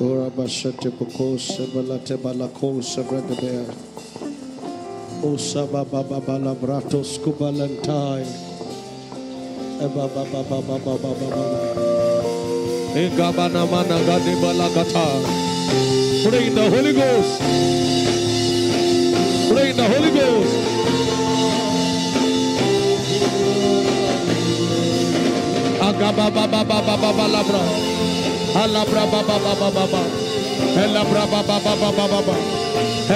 Ora bashete bokose balate balakose vredebea. Osa baba baba labrato skubalentai. Eba baba baba baba baba. Egabana. Pray the Holy Ghost. Pray the Holy Ghost. Agaba baba. Alabra baba baba baba. Elabra baba baba baba.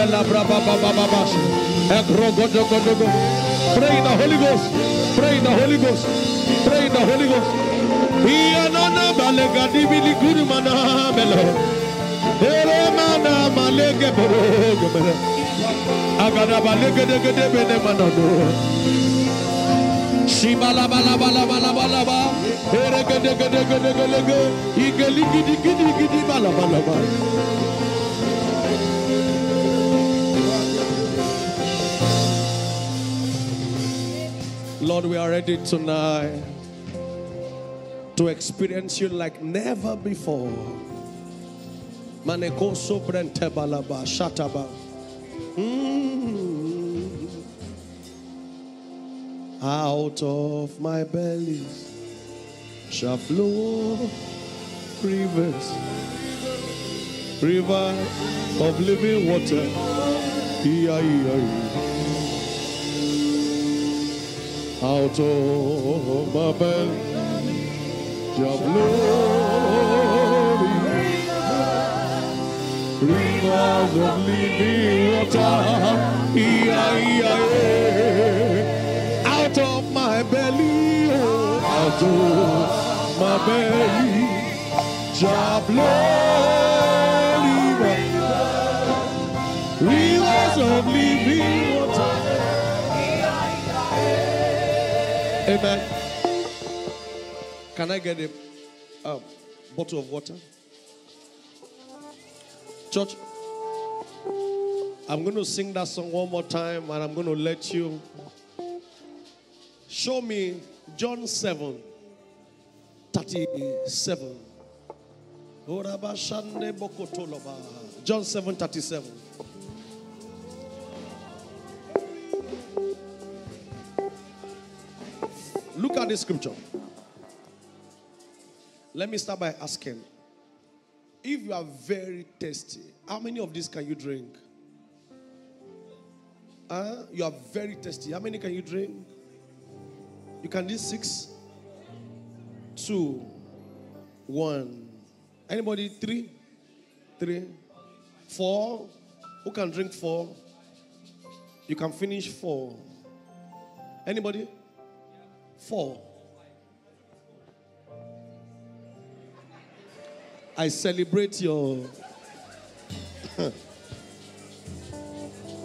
Elabra baba baba baba. Egrogo dogo dogo. Pray the Holy Ghost. Pray the Holy Ghost. Pray the Holy Ghost. Iyanana balega dibili guru mana melo. Ere mana malege boro gebere. Agada balege de gede bene manado. Shibala bala bala bala bala bala bala ba. Lord, we are ready tonight to experience you like never before. Maneko sobrente balaba shataba. Mm. Out of my belly flow rivers, rivers of living water. Out of my belly shall flow rivers of living water. Out of my belly, oh, out of Amen. Can I get a um, bottle of water? Church, I'm going to sing that song one more time and I'm going to let you show me John 7 37. Oraba shande bokotoloba. John 7 37. Look at this scripture. Let me start by asking if you are very thirsty, how many of these can you drink? Huh? You are very thirsty. How many can you drink? You can do six, two, one. Anybody? Three, three, four. Who can drink four? You can finish four. Anybody? Four. I celebrate your.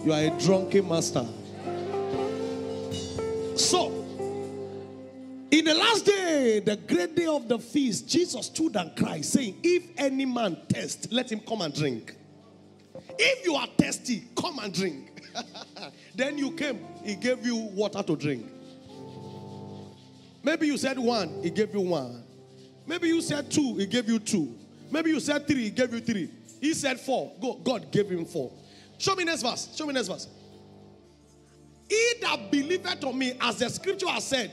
you are a drunken master. So, in the last day, the great day of the feast, Jesus stood and cried, saying, If any man thirst, let him come and drink. If you are thirsty, come and drink. then you came, he gave you water to drink. Maybe you said one, he gave you one. Maybe you said two, he gave you two. Maybe you said three, he gave you three. He said four. Go, God gave him four. Show me next verse. Show me next verse. He that believeth on me, as the scripture has said,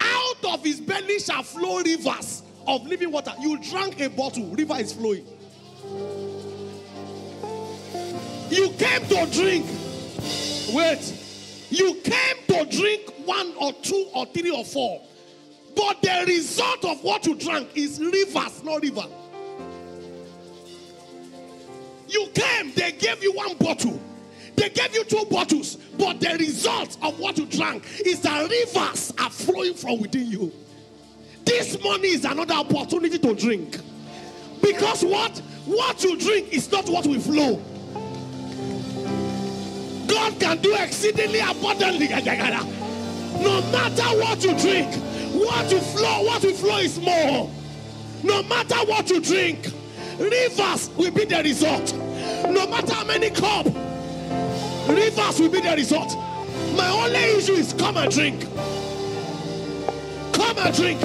out of his belly shall flow rivers of living water. You drank a bottle, river is flowing. You came to drink. Wait. You came to drink one or two or three or four. But the result of what you drank is rivers, not river. You came, they gave you one bottle. They gave you two bottles, but the result of what you drank is that rivers are flowing from within you. This money is another opportunity to drink. Because what? What you drink is not what will flow. God can do exceedingly abundantly. No matter what you drink, what you flow, what you flow is more. No matter what you drink, rivers will be the result. No matter how many cup, rivers will be the result. My only issue is come and drink. Come and drink.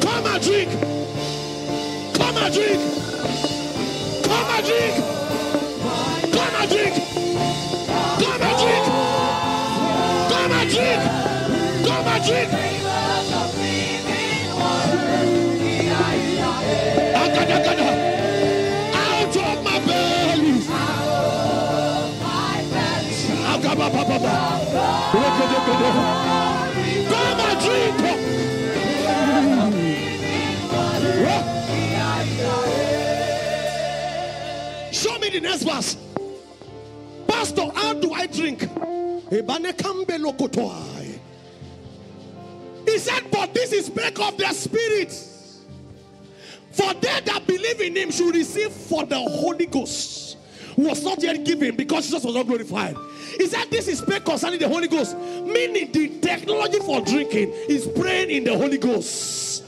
Come and drink. Come and drink. Come and drink. Come and drink. Show me the next verse. Pastor, how do I drink? He said, But this is break of their spirit. For they that believe in him should receive for the Holy Ghost. Was not yet given because Jesus was not glorified. He said, This is prayer concerning the Holy Ghost. Meaning the technology for drinking is praying in the Holy Ghost.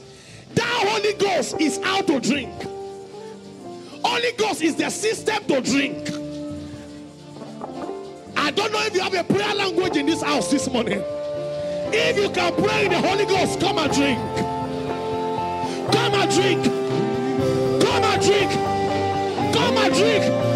That Holy Ghost is how to drink. Holy Ghost is the system to drink. I don't know if you have a prayer language in this house this morning. If you can pray in the Holy Ghost, come and drink. Come and drink. Come and drink. Come and drink.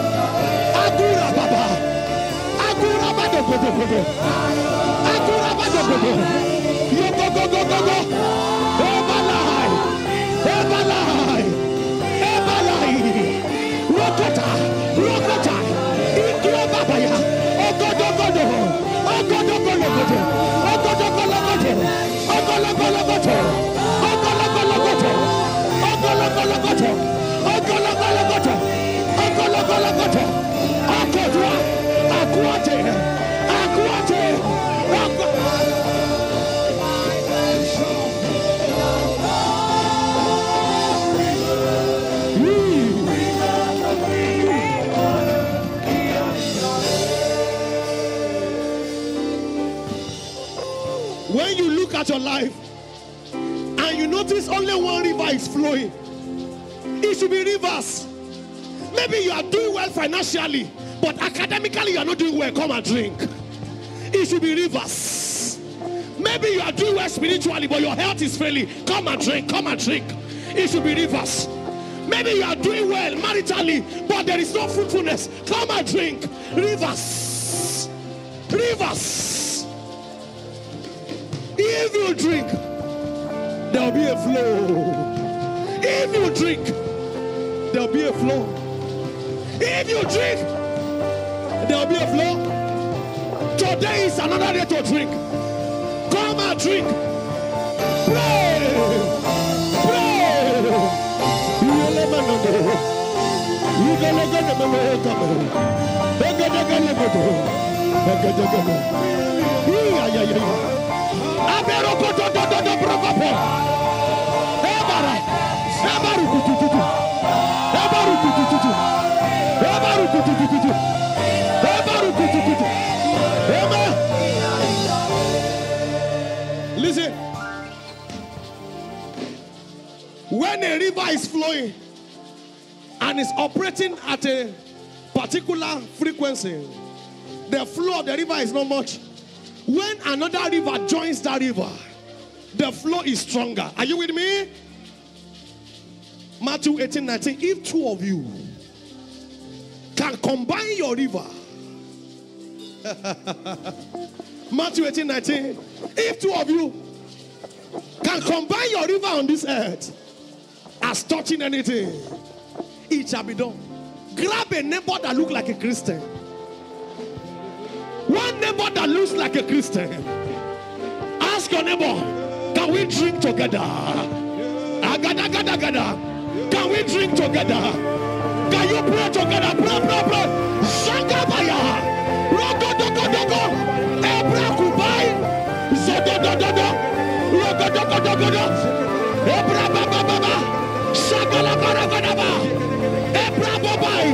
Agura badogodogodo. Agura badogodo. Yogogogogogo. Ebalai. Ebalai. Ebalai. Rokota. Rokota. Ikro babaya. Ogodogodo. Ogodogologodo. Ogodogologodo. Ogologologodo. Ogologologodo. Ogologologodo. Ogologologodo. Ogologologodo. Should be rivers. Maybe you are doing well financially, but academically you are not doing well. Come and drink. It should be rivers. Maybe you are doing well spiritually, but your health is failing. Come and drink. Come and drink. It should be rivers. Maybe you are doing well maritally, but there is no fruitfulness. Come and drink. Rivers. Rivers. If you drink, there will be a flow. If you drink, there will be a flow. If you drink, there will be a flow. Today is another day to drink. Come and drink. Pray. Pray. Yelemanado. Yigelegelemelekamele. Egedegelegodo. Egedegele. Iyayayaya. Aberokotodododo Listen. When a river is flowing and is operating at a particular frequency, the flow of the river is not much. When another river joins that river, the flow is stronger. Are you with me? Matthew 18 19. If two of you can combine your river, Matthew 18 19. If two of you can combine your river on this earth as touching anything, it shall be done. Grab a neighbor that look like a Christian. One neighbor that looks like a Christian. Ask your neighbor, can we drink together? Agada, agada, agada. Can we drink together? you pray together? Pray, pray, pray. Shagabaya. Rogodogodogo. Ebra kubai. Zododododo. Rogodogodogodo. Ebra baba baba. Shagala baragadaba. Ebra bobai.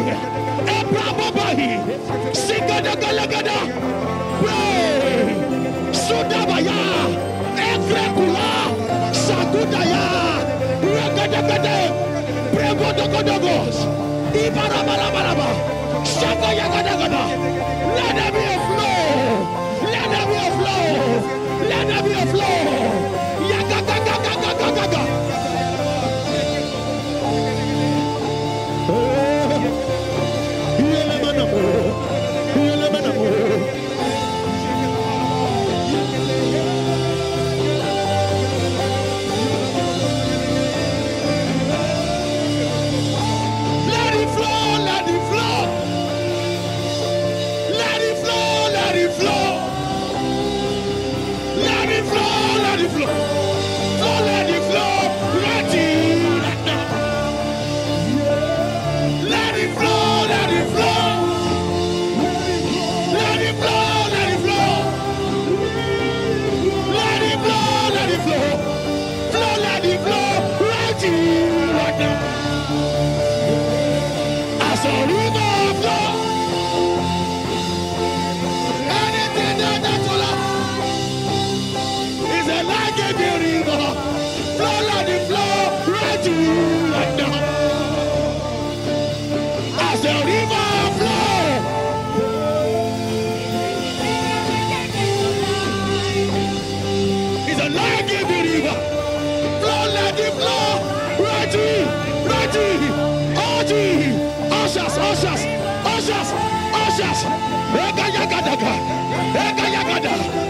Ebra bobai. Sigodogalagada. Pray. Sudabaya. Ekrekula. Shabba Shaka Yagadagoda. Oji! Oji! Ushers, ushers, ushers, ushers! Ega yagadaka! Ega yagadaka!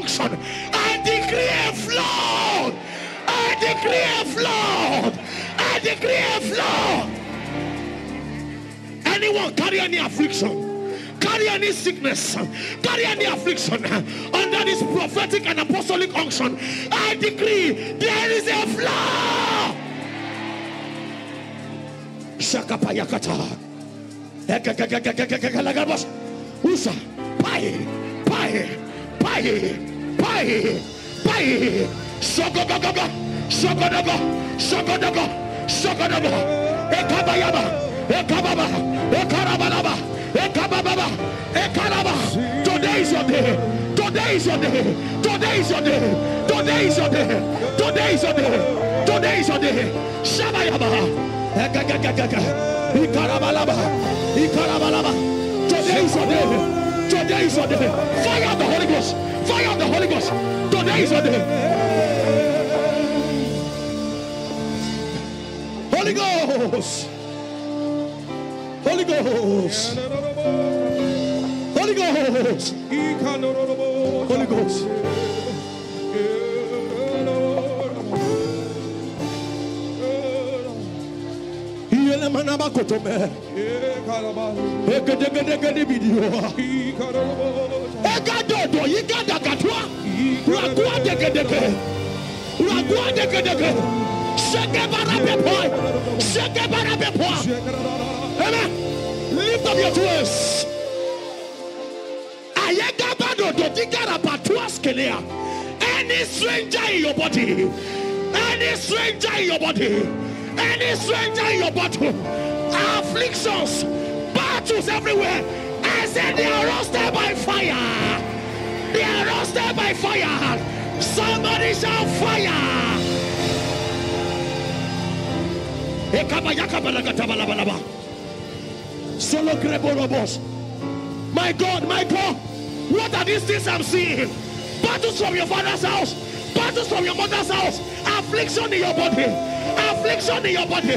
unction. I decree a flood. I decree a flood. I decree a flood. Anyone carry any affliction? carry any sickness, carry any affliction under this prophetic and apostolic unction. I decree there is a flood. Shakapayakata. Bye. Bye. Sogodogogo. Sogodogo. Sogodogo. Sogodogo. Ekabayaba. Ekababa. Ekarabalaba. Ekabababa. Ekaraba. Today is your day. Today is your day. Today is your day. Today is your day. Today is your day. Today is your day. Shabayaba. Ekagagagaga. Ikarabalaba. Ikarabalaba. Today is your day. Today is your day. Fire the Holy Ghost. Fire the Holy Ghost. Today is your day. Holy Ghost. Holy Ghost. Holy Ghost. Holy Ghost. Yeah. Barabe boy. Amen. Lift up your voice. Any stranger in your body, any stranger in your body, any stranger in your body, afflictions, battles everywhere. I said they are roasted by fire. They are roasted by fire. Somebody shout fire. Solo greborobos. My God, my God, what are these things I'm seeing? Battles from your father's house, battles from your mother's house, affliction in your body, affliction in your body,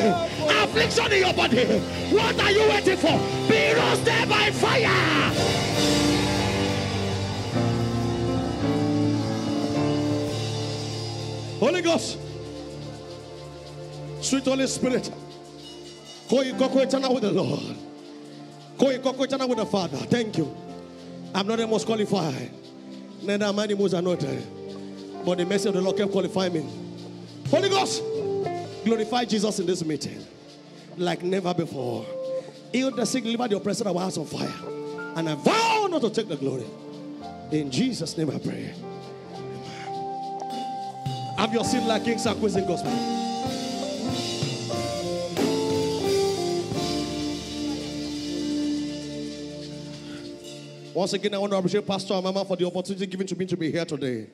affliction in your body. What are you waiting for? Be roasted by fire. Holy Ghost, sweet Holy Spirit, go eternal with the Lord. Go eternal with the Father. Thank you. I'm not the most qualified. Neither am I the most anointed. But the mercy of the Lord kept qualifying me. Holy Ghost, glorify Jesus in this meeting like never before. Heal the sick, deliver the oppressor, our house on fire. And I vow not to take the glory. In Jesus' name I pray. Have your seat like kings and queens in gospel. Once again, I want to appreciate Pastor and Mama for the opportunity given to me to be here today.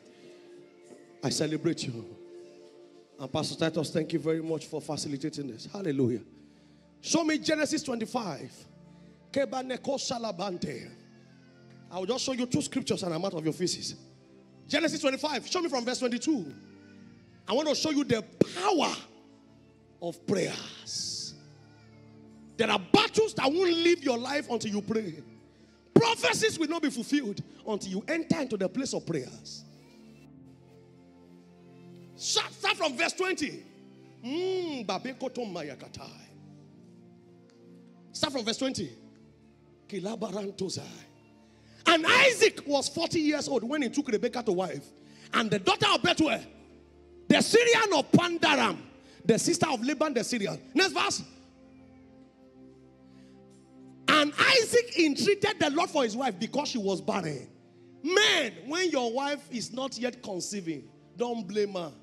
I celebrate you. And Pastor Titus, thank you very much for facilitating this. Hallelujah. Show me Genesis 25. Kebaneko Salabante. I will just show you two scriptures and I'm out of your faces. Genesis 25. Show me from verse 22. I want to show you the power of prayers. There are battles that won't leave your life until you pray. Prophecies will not be fulfilled until you enter into the place of prayers. Start, from verse 20. Mm, babekoto mayakatai. Start from verse 20. Kilabarantozai. And Isaac was 40 years old when he took Rebekah to wife. And the daughter of Bethuel, the Syrian of Padanaram, the sister of Laban the Syrian. Next verse. And Isaac entreated the Lord for his wife because she was barren. Man, when your wife is not yet conceiving, don't blame her.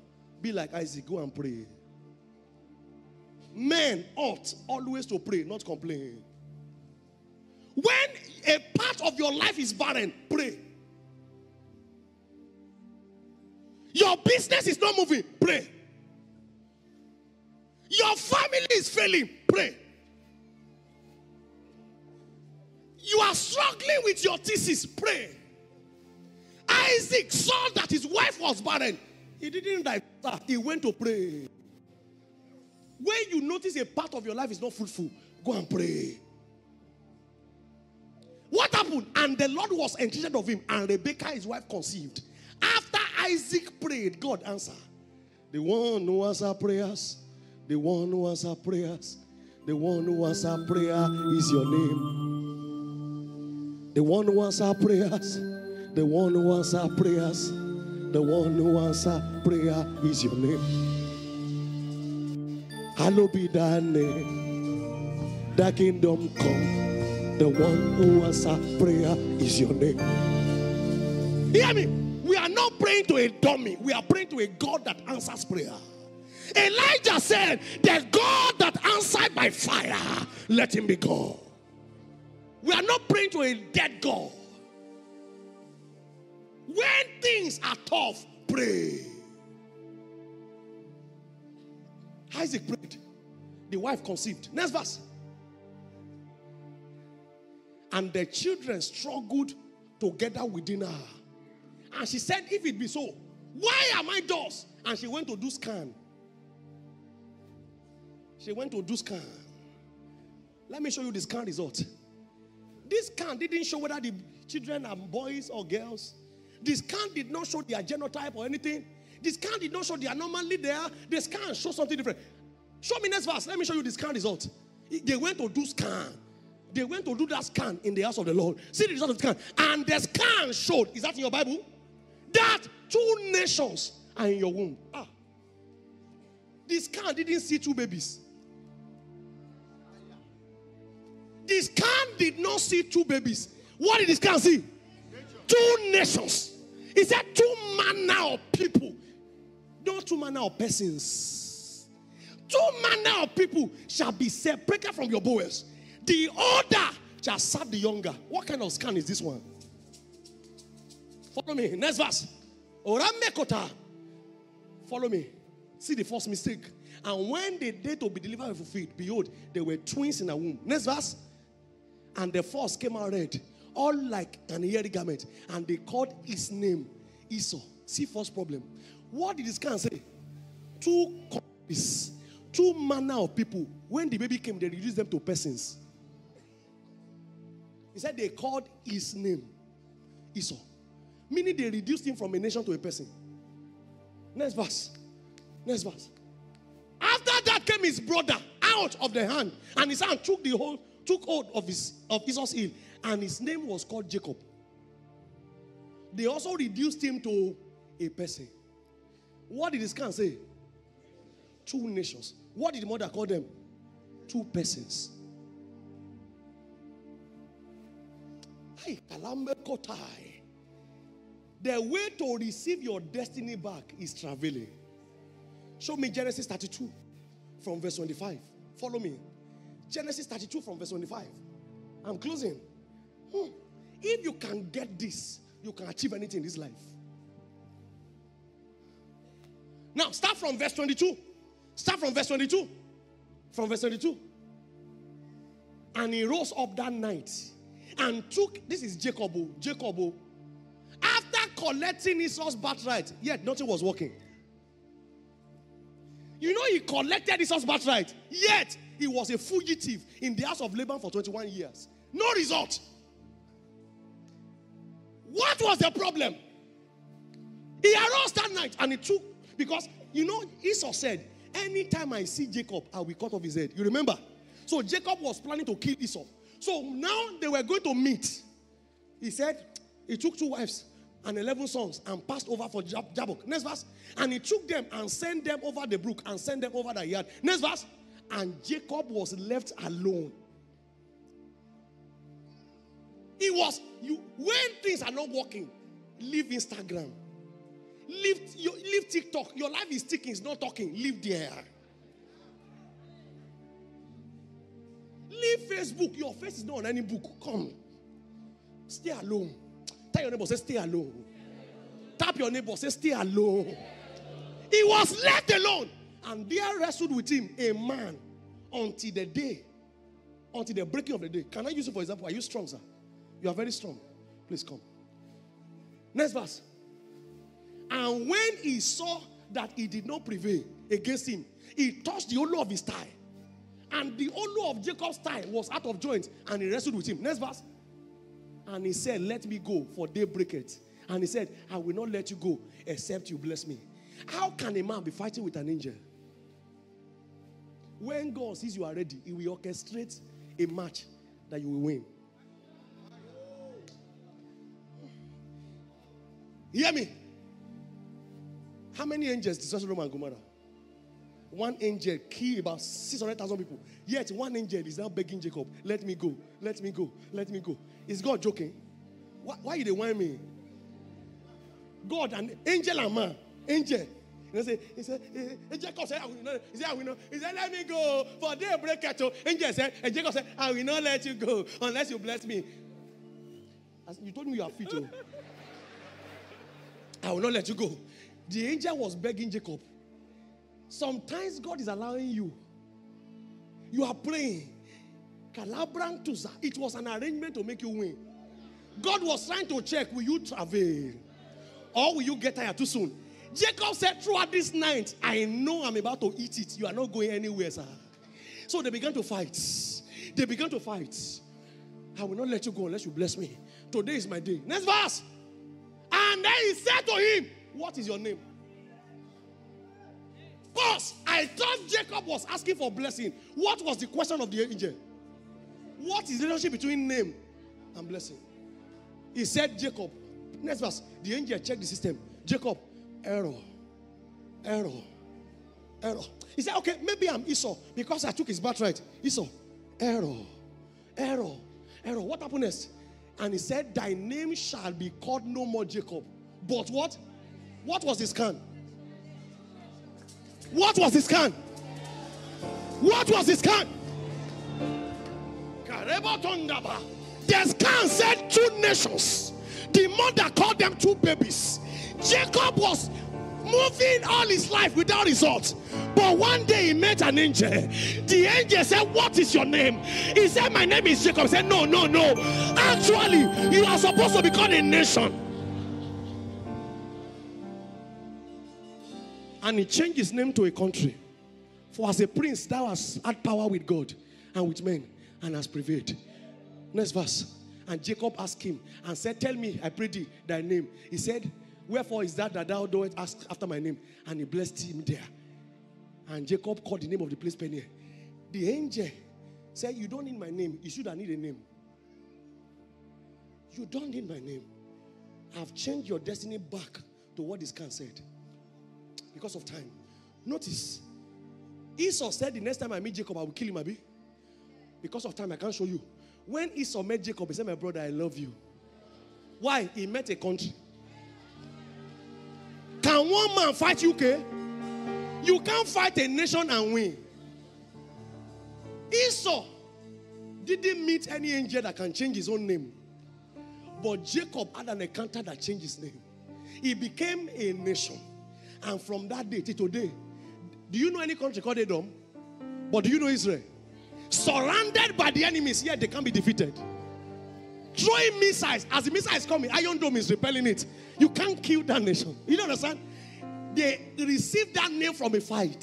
Be like Isaac, go and pray. Men ought always to pray, not complain. When a part of your life is barren, pray. Your business is not moving, pray. Your family is failing, pray. You are struggling with your thesis, pray. Isaac saw that his wife was barren. He didn't die. He went to pray. When you notice a part of your life is not fruitful, go and pray. What happened? And the Lord was entreated of him, and Rebekah, his wife, conceived. After Isaac prayed, God answered. The one who answers prayers, the one who answers prayers, the one who answers prayer is your name. The one who answers prayers, the one who answers prayers, the one who answers prayer is your name. Hallowed be thy name. Thy kingdom come. The one who answers prayer is your name. Hear me. We are not praying to a dummy. We are praying to a God that answers prayer. Elijah said, The God that answered by fire, let him be God. We are not praying to a dead God. When things are tough, pray. Isaac prayed. The wife conceived. Next verse. And the children struggled together within her. And she said, If it be so, why am I thus? And she went to do scan. She went to do scan. Let me show you the scan result. This scan didn't show whether the children are boys or girls. The scan did not show their genotype or anything. The scan did not show they are normally there. The scan shows something different. Show me next verse. Let me show you the scan result. They went to do scan. They went to do that scan in the house of the Lord. See the result of the scan. And the scan showed, is that in your Bible? That two nations are in your womb. Ah. The scan didn't see two babies. The scan did not see two babies. What did the scan see? Two nations. He said two manner of people, not two manner of persons. Two manner of people shall be separated from your boys. The older shall serve the younger. What kind of scan is this one? Follow me. Next verse. Oramekota. Follow me. See the first mistake. And when the day to be delivered fulfilled, behold, they were twins in a womb. Next verse. And the first came out red, all like an hairy garment. And they called his name Esau. See, first problem. What did this can say? Two countries, two manner of people. When the baby came, they reduced them to persons. He said they called his name Esau. Meaning they reduced him from a nation to a person. Next verse. Next verse. After that came his brother out of the hand, and his hand took the whole took hold of his of Esau's heel, and his name was called Jacob. They also reduced him to a person. What did his can say? Two nations. What did the mother call them? Two persons. The way to receive your destiny back is traveling. Show me Genesis 32 from verse 25. Follow me. Genesis 32 from verse 25. I'm closing. If you can get this, you can achieve anything in this life. Now, start from verse 22. Start from verse 22. From verse 22. And he rose up that night and took, this is Jacob, oh, Jacob, oh. after collecting Esau's birthright, yet nothing was working. You know, he collected Esau's birthright, yet he was a fugitive in the house of Laban for 21 years. No result. What was the problem? He arose that night and he took, because you know, Esau said, Anytime I see Jacob, I will cut off his head. You remember? So Jacob was planning to kill Esau. So now they were going to meet. He said, He took two wives and 11 sons and passed over for Jab- Jabbok. Next verse. And he took them and sent them over the brook and sent them over the yard. Next verse. And Jacob was left alone. He was you when things are not working, leave Instagram. Leave, you, leave TikTok. Your life is ticking, it's not talking. Leave there. Leave Facebook. Your face is not on any book. Come. Stay alone. Tell your neighbor, say, stay alone. Tap your neighbor, say, stay alone. He was left alone. And there wrestled with him a man until the day, until the breaking of the day. Can I use it for example? Are you strong, sir? You are very strong. Please come. Next verse. And when he saw that he did not prevail against him, he touched the hollow of his thigh. And the hollow of Jacob's thigh was out of joint, and he wrestled with him. Next verse. And he said, Let me go, for day breaketh. And he said, I will not let you go except you bless me. How can a man be fighting with an angel? When God sees you are ready, he will orchestrate a match that you will win. Hear me. How many angels destroyed Sodom and Gomorrah? One angel killed about 600,000 people. Yet one angel is now begging Jacob, let me go, let me go, let me go. Is God joking? Why, why they want me? God and angel and man, angel. You know, say, he said, eh, eh, Jacob said, I will not. He said, I will not. He said, let me go. For day break at Angel said, and Jacob said, I will not let you go unless you bless me. As you told me you are fit. I will not let you go. The angel was begging Jacob. Sometimes God is allowing you. You are praying. Calabran Tusa. It was an arrangement to make you win. God was trying to check will you travel or will you get tired too soon? Jacob said, Throughout this night, I know I'm about to eat it. You are not going anywhere, sir. So they began to fight. They began to fight. I will not let you go unless you bless me. Today is my day. Next verse. And then he said to him, What is your name? Because I thought Jacob was asking for blessing. What was the question of the angel? What is the relationship between name and blessing? He said, Jacob. Next verse. The angel checked the system. Jacob, error, error, error. He said, okay, maybe I'm Esau because I took his birthright. Esau, error, error, error. What happened next? And he said, Thy name shall be called no more Jacob. But what? What was his scan? What was his scan? What was his scan? The scan said two nations. The mother called them two babies. Jacob was moving all his life without results. But one day he met an angel. The angel said, What is your name? He said, My name is Jacob. He said, No, no, no. Actually, you are supposed to become a nation. And he changed his name to a country. For as a prince, thou hast had power with God and with men and has prevailed. Next verse. And Jacob asked him and said, Tell me, I pray thee, thy name. He said, Wherefore is that that thou doest ask after my name? And he blessed him there. And Jacob called the name of the place Peniel. The angel said, You don't need my name. You should have need a name. You don't need my name. I've changed your destiny back to what this can said. Because of time. Notice, Esau said the next time I meet Jacob, I will kill him, Abi. Because of time, I can't show you. When Esau met Jacob, he said, My brother, I love you. Why? He met a country. Can one man fight UK? You can't fight a nation and win. Esau didn't meet any angel that can change his own name. But Jacob had an encounter that changed his name. He became a nation. And from that day to today, do you know any country called Edom? But do you know Israel? Surrounded by the enemies, yet they can't be defeated. Throwing missiles. As the missile is coming, Iron Dome is repelling it. You can't kill that nation. You don't understand? They received that name from a fight.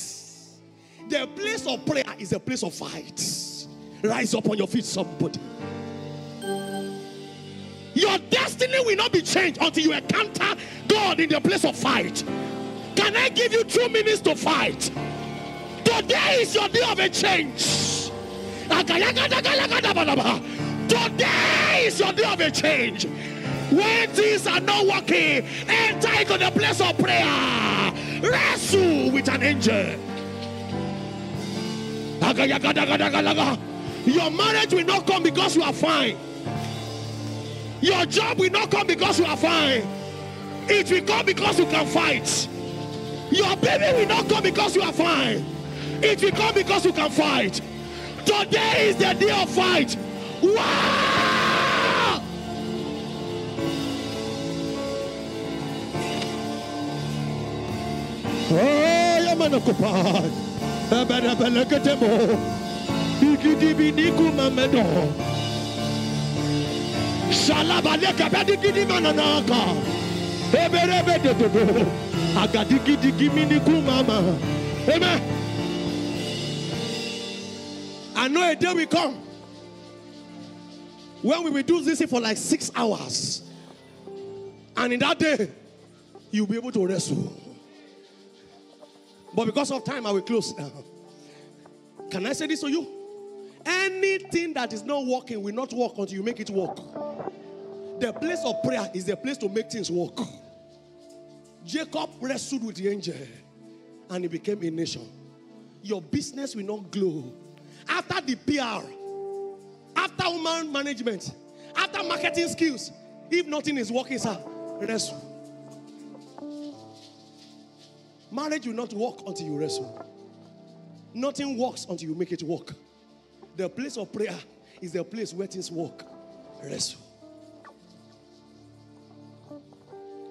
The place of prayer is a place of fight. Rise up on your feet, somebody. Your destiny will not be changed until you encounter God in the place of fight. Can I give you two minutes to fight? Today is your day of a change. Today is your day of a change. When things are not working, enter into the place of prayer. Wrestle with an angel. Your marriage will not come because you are fine. Your job will not come because you are fine. It will come because you can fight. Your baby will not come because you are fine. It will come because you can fight. Today is the day of fight. Wow! Oh, Yamanakopai. Ebedebeleketemo. Ikidibiniku mamedo. Shalabaleka bedigidi mananaka. Eberebededodo. Agadigidigi miniku mama. Amen. I know a day will come when we will do this for like six hours. And in that day, you'll be able to wrestle. But because of time, I will close now. Can I say this to you? Anything that is not working will not work until you make it work. The place of prayer is the place to make things work. Jacob wrestled with the angel and he became a nation. Your business will not glow. After the PR, after human management, after marketing skills, if nothing is working, sir, wrestle. Marriage will not work until you wrestle. Nothing works until you make it work. The place of prayer is the place where things work. Wrestle.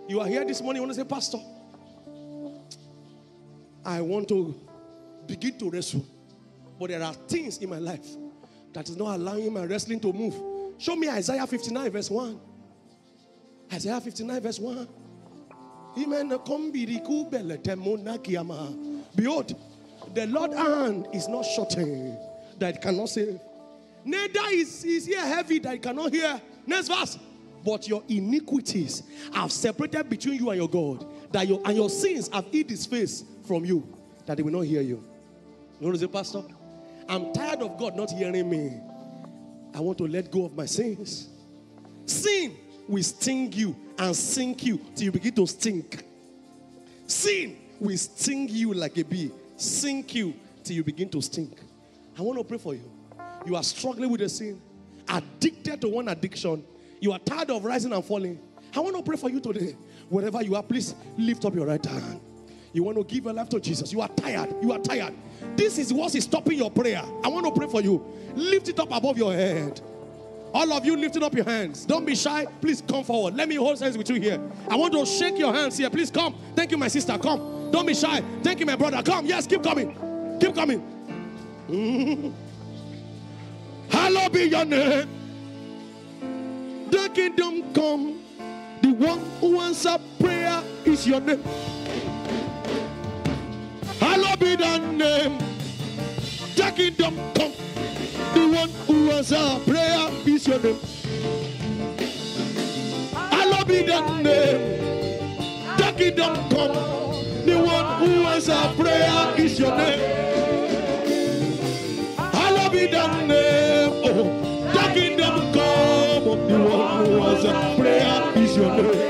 You are here this morning, you want to say, Pastor, I want to begin to wrestle. But there are things in my life that is not allowing my wrestling to move. Show me Isaiah 59, verse 1. Isaiah 59, verse 1. Behold, the Lord hand is not shortened that it cannot save, Neither is his ear heavy that he cannot hear. Next verse. But your iniquities have separated between you and your God, that your and your sins have hid his face from you, that he will not hear you. You know what I'm Pastor? I'm tired of God not hearing me. I want to let go of my sins. Sin will sting you and sink you till you begin to stink. Sin will sting you like a bee, sink you till you begin to stink. I want to pray for you. You are struggling with a sin, addicted to one addiction. You are tired of rising and falling. I want to pray for you today. Wherever you are, please lift up your right hand. You want to give your life to Jesus. You are tired. You are tired. This is what is stopping your prayer. I want to pray for you. Lift it up above your head. All of you lifting up your hands. Don't be shy. Please come forward. Let me hold hands with you here. I want to shake your hands here. Please come. Thank you, my sister. Come. Don't be shy. Thank you, my brother. Come. Yes, keep coming. Keep coming. Hallowed be your name. The kingdom come. The one who answers prayer is your name. Hallowed be thy name. The kingdom come. The one who answers prayer is your name. Hallowed be thy name. The kingdom come. The one who answers prayer is your name. Hallowed be thy name. Oh, the kingdom come. The one who answers prayer is your name.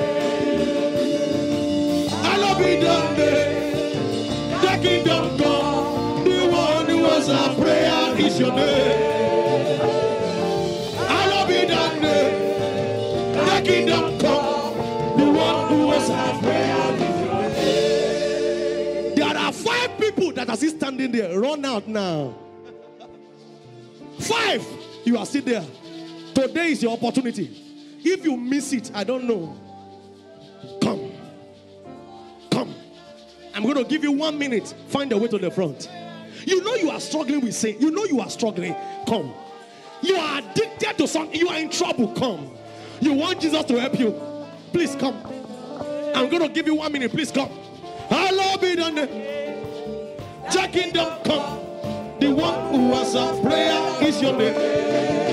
Hallowed be thy name. The kingdom come. The one who answers prayer is your name. Kingdom come. The one who prayer is. There are five people that are still standing there. Run out now. Five. You are still there. Today is your opportunity. If you miss it, I don't know. Come. Come. I'm going to give you one minute. Find a way to the front. You know you are struggling with sin. You know you are struggling. Come. You are addicted to something. You are in trouble. Come. You want Jesus to help you. Please come. I'm going to give you one minute. Please come. Hello, be done. Jack kingdom come. The one who has a prayer is your name.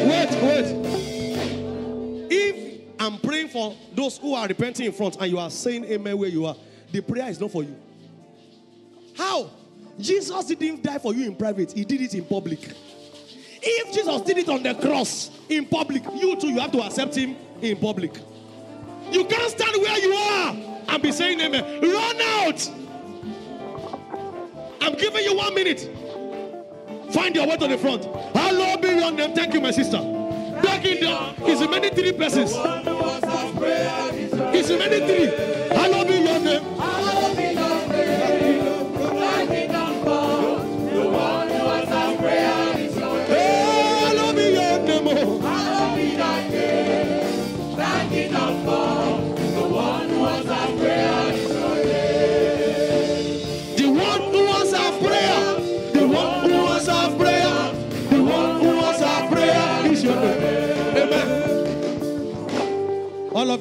Wait, wait. If I'm praying for those who are repenting in front and you are saying amen where you are, the prayer is not for you. How? Jesus didn't die for you in private, he did it in public. If Jesus did it on the cross in public, you too, you have to accept him in public. You can't stand where you are and be saying amen. Run out. I'm giving you one minute. Find your way to the front. Hello, be on them. Thank you, my sister. Back in there. It's many three persons. It's many three. Hello,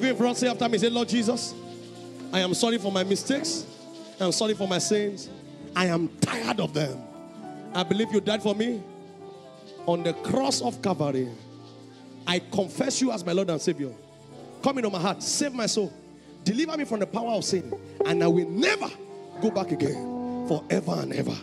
of you say after me, say, Lord Jesus, I am sorry for my mistakes. I am sorry for my sins. I am tired of them. I believe you died for me on the cross of Calvary. I confess you as my Lord and Savior. Come into my heart, save my soul, deliver me from the power of sin, and I will never go back again forever and ever.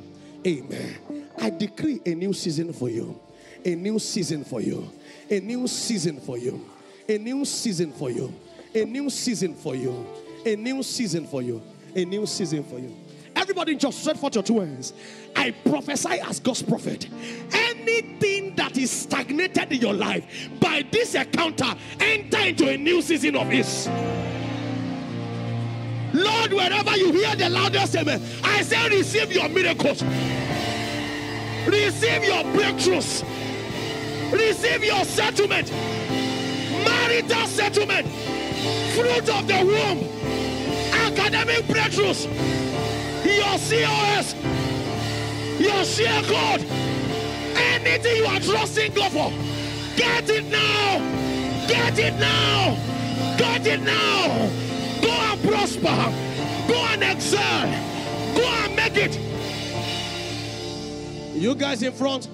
Amen. I decree a new season for you, a new season for you, a new season for you, a new season for you, a new season for you, a new season for you, a new season for you. Everybody just stretch forth your two hands. I prophesy as God's prophet. Anything that is stagnated in your life, by this encounter, enter into a new season of this. Lord, wherever you hear the loudest amen, I say receive your miracles. Receive your breakthroughs. Receive your settlement. Marital settlement. Fruit of the womb. Academic breakthroughs. Your COS. Your share code. Anything you are trusting God for. Get it now. Get it now. Get it now. Go and prosper. Go and excel. Go and make it. You guys in front,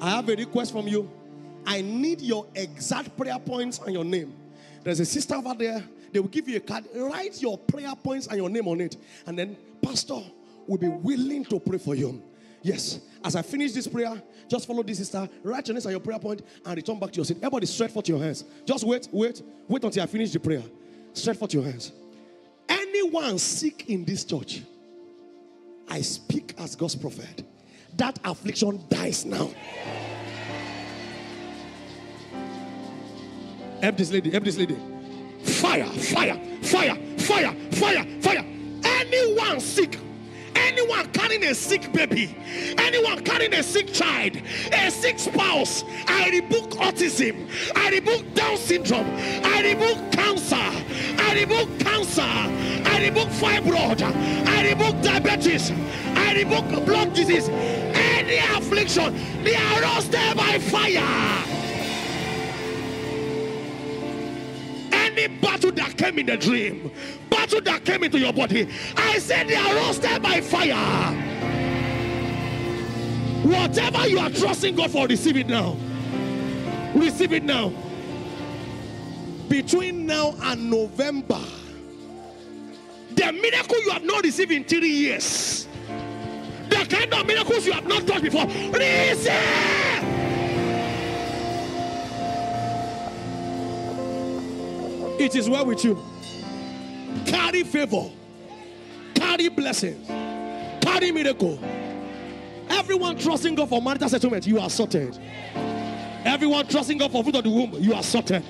I have a request from you. I need your exact prayer points and your name. There's a sister over there. They will give you a card. Write your prayer points and your name on it. And then, Pastor will be willing to pray for you. Yes. As I finish this prayer, just follow this sister. Write your name and your prayer point and return back to your seat. Everybody, stretch forth your hands. Just wait, wait, wait until I finish the prayer. Stretch forth your hands. Anyone sick in this church, I speak as God's prophet. That affliction dies now. Help this lady, help this lady. Fire, fire, fire, fire, fire, fire. Anyone sick, anyone carrying a sick baby, anyone carrying a sick child, a sick spouse, I rebuke autism, I rebuke Down syndrome, I rebuke cancer, I rebuke cancer, I rebuke fibroid, I rebuke diabetes, I rebuke blood disease, any affliction, they are roasted by fire. Any battle that came in the dream, battle that came into your body, I said they are roasted by fire. Whatever you are trusting God for, receive it now. Receive it now. Between now and November, the miracle you have not received in three years, the kind of miracles you have not touched before, receive. It is well with you. Carry favor, carry blessings, carry miracle. Everyone trusting God for marital settlement, you are sorted. Everyone trusting God for fruit of the womb, you are sorted.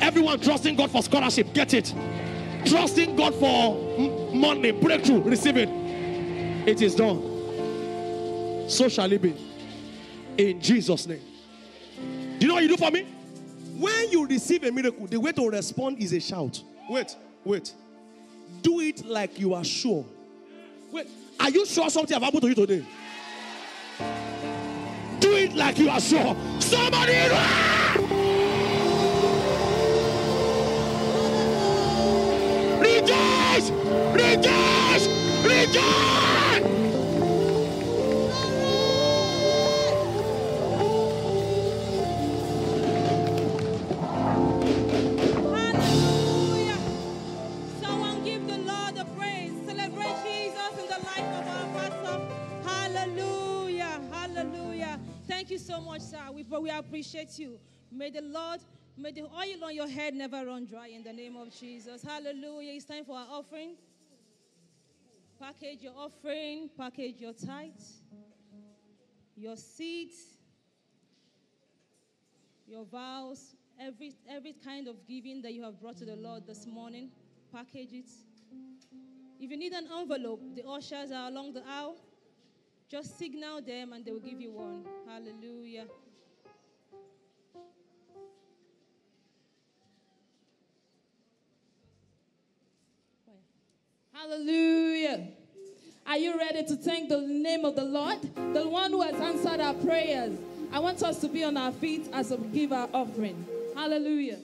Everyone trusting God for scholarship, get it. Trusting God for money, breakthrough, receive it. It is done. So shall it be. In Jesus' name. Do you know what you do for me? When you receive a miracle, the way to respond is a shout. Wait, wait. Do it like you are sure. Wait, are you sure something have happened to you today? Do it like you are sure. Somebody! Rejoice! Rejoice! Rejoice! So much, sir. We, we appreciate you. May the Lord, may the oil on your head never run dry in the name of Jesus. Hallelujah. It's time for our offering. Package your offering, package your tithe, your seeds, your vows, every every kind of giving that you have brought to the Lord this morning, package it. If you need an envelope, the ushers are along the aisle. Just signal them and they will give you one. Hallelujah. Hallelujah. Are you ready to thank the name of the Lord, the one who has answered our prayers? I want us to be on our feet as we give our offering. Hallelujah.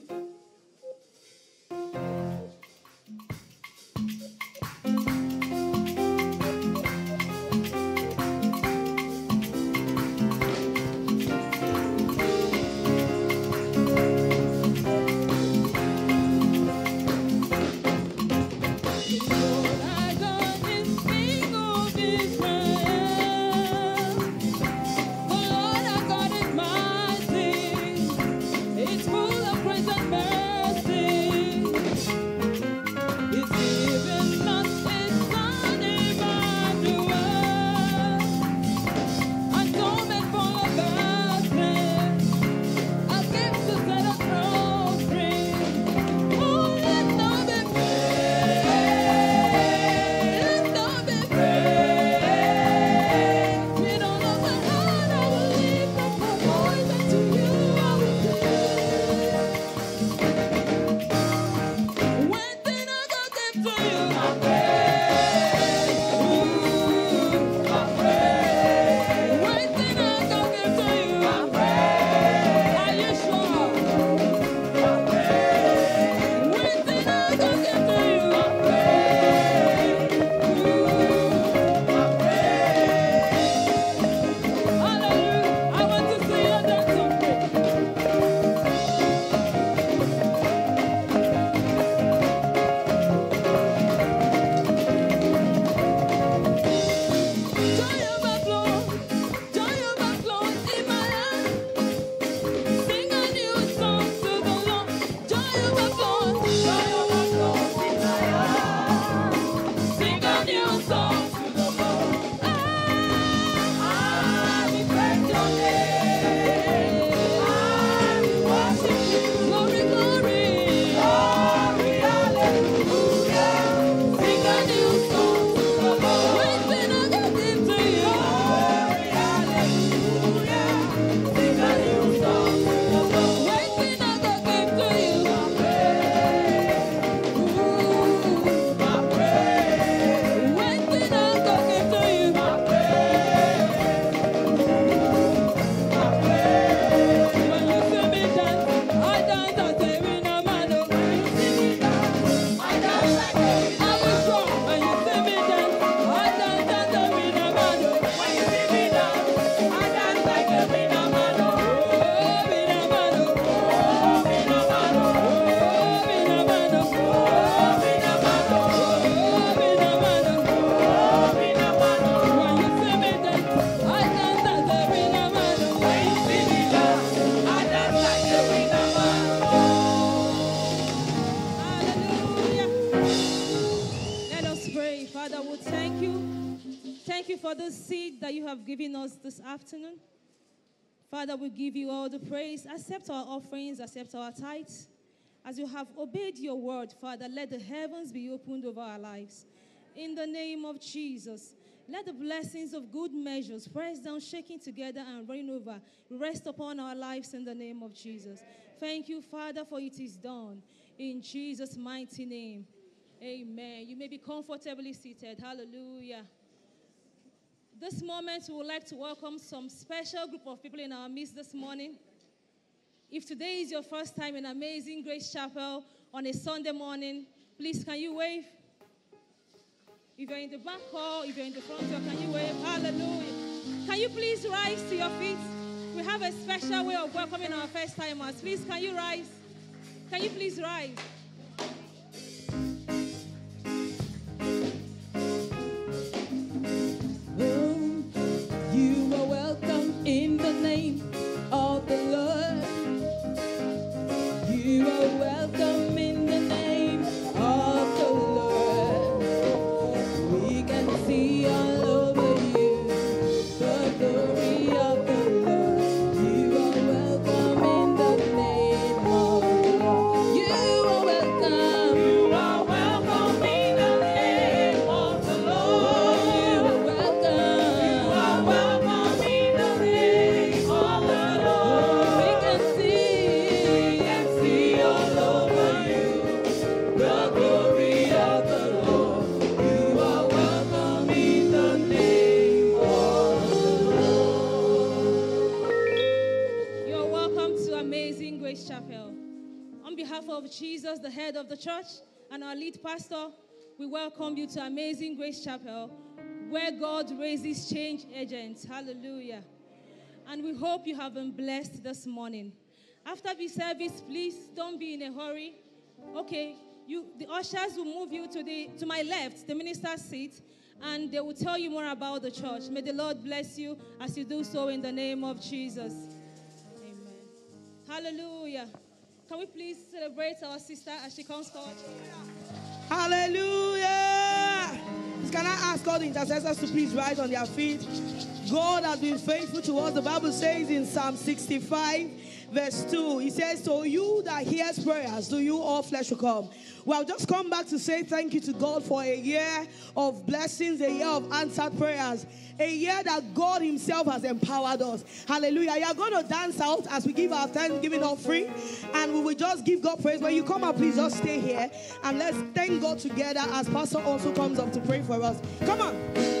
This afternoon. Father, we give you all the praise. Accept our offerings, accept our tithes. As you have obeyed your word, Father, let the heavens be opened over our lives. In the name of Jesus, let the blessings of good measures, pressed down, shaking together, and running over, rest upon our lives in the name of Jesus. Thank you, Father, for it is done. In Jesus' mighty name. Amen. You may be comfortably seated. Hallelujah. This moment, we would like to welcome some special group of people in our midst this morning. If today is your first time in Amazing Grace Chapel on a Sunday morning, please can you wave? If you're in the back hall, if you're in the front row, can you wave? Hallelujah. Can you please rise to your feet? We have a special way of welcoming our first timers. Please, can you rise? Can you please rise? Head of the church, and our lead pastor, we welcome you to Amazing Grace Chapel, where God raises change agents. Hallelujah. And we hope you have been blessed this morning. After the service, please don't be in a hurry. Okay, you the ushers will move you to the to my left, the minister's seat, and they will tell you more about the church. May the Lord bless you as you do so in the name of Jesus. Amen. Hallelujah. Can we please celebrate our sister as she comes forward? Hallelujah. Can I ask all the intercessors to please rise on their feet? God has been faithful to us. The Bible says in Psalm 65, verse 2, He says, So you that hears prayers, do you all flesh will come. Well, just come back to say thank you to God for a year of blessings, a year of answered prayers, a year that God Himself has empowered us. Hallelujah. You are going to dance out as we give our thanksgiving offering, and we will just give God praise. When you come up, please just stay here and let's thank God together as Pastor also comes up to pray for us. Come on.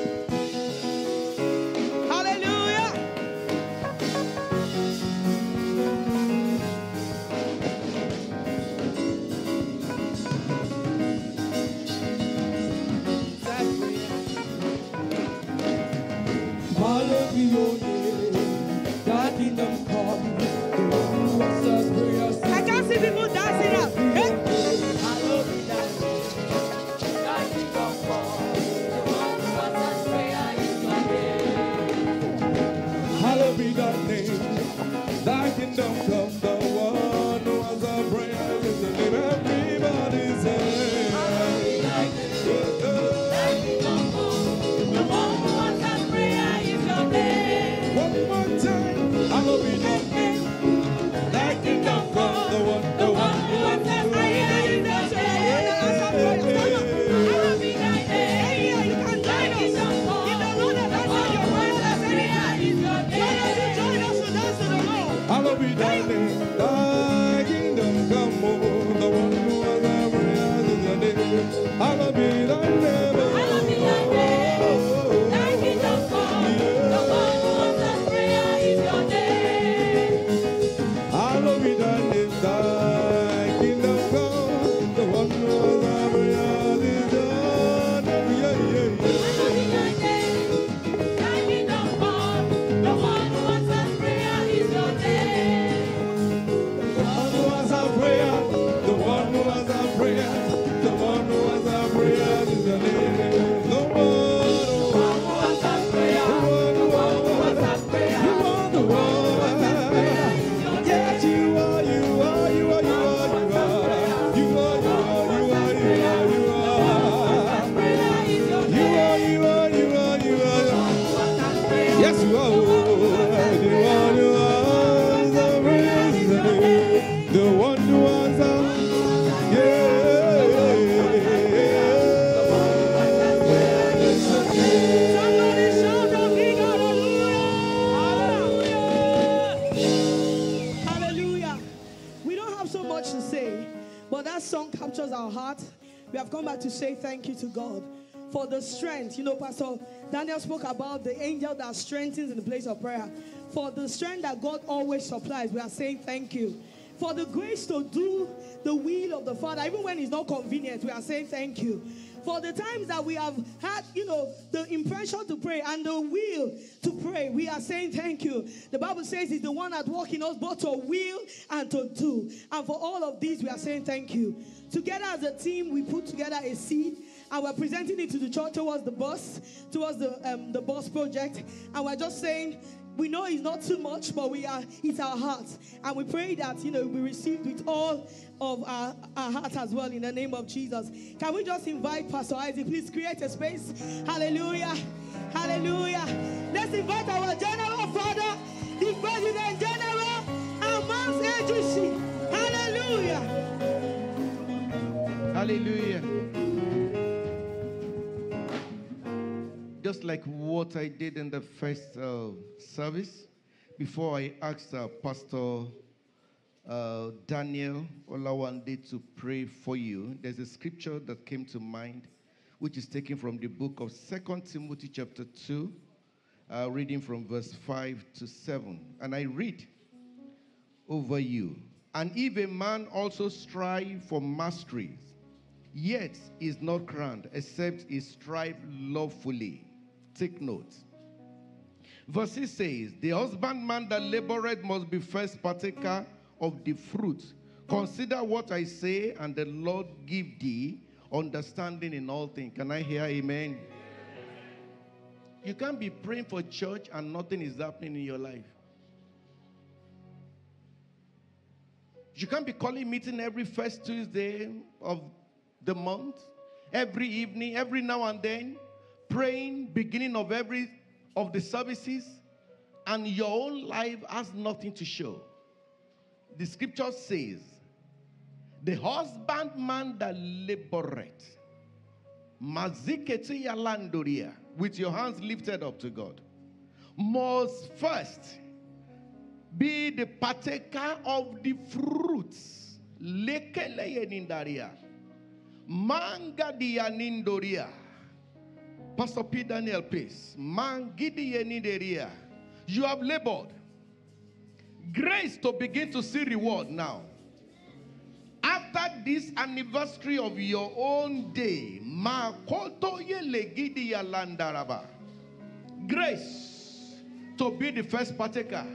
I can see people the strength. You know, Pastor Daniel spoke about the angel that strengthens in the place of prayer. For the strength that God always supplies, we are saying thank you. For the grace to do the will of the Father, even when it's not convenient, we are saying thank you. For the times that we have had, you know, the impression to pray and the will to pray, we are saying thank you. The Bible says He's the one that works in us both to will and to do. And for all of these, we are saying thank you. Together as a team, we put together a seed and we're presenting it to the church towards the bus, towards the um, the bus project, and we're just saying. We know it's not too much, but we are it's our hearts. And we pray that you know we receive with all of our, our hearts as well in the name of Jesus. Can we just invite Pastor Isaac? Please create a space. Hallelujah. Hallelujah. Let's invite our General Father, the President General, and Man's Agency. Hallelujah. Hallelujah. Just like what I did in the first uh, service, before I asked uh, Pastor uh, Daniel Olawande to pray for you, there's a scripture that came to mind, which is taken from the book of Second Timothy, chapter 2, uh, reading from verse 5 to 7. And I read, over you. And if a man also strive for masteries, yet is not crowned, except he strive lawfully. Take note. Verse 6 says, The husbandman that laboreth must be first partaker of the fruit. Consider what I say, and the Lord give thee understanding in all things. Can I hear amen? You can't be praying for church and nothing is happening in your life. You can't be calling meeting every first Tuesday of the month, every evening, every now and then, praying beginning of every of the services, and your own life has nothing to show. The scripture says, the husbandman that laboreth, maziketi yalandoria, with your hands lifted up to God, must first be the partaker of the fruits. Lekele yenindaria. Manga dianindoria. Pastor P. Daniel. Mangidi yenindaria. You have labored. Grace to begin to see reward now. After this anniversary of your own day, yalandaraba. Grace to be the first partaker.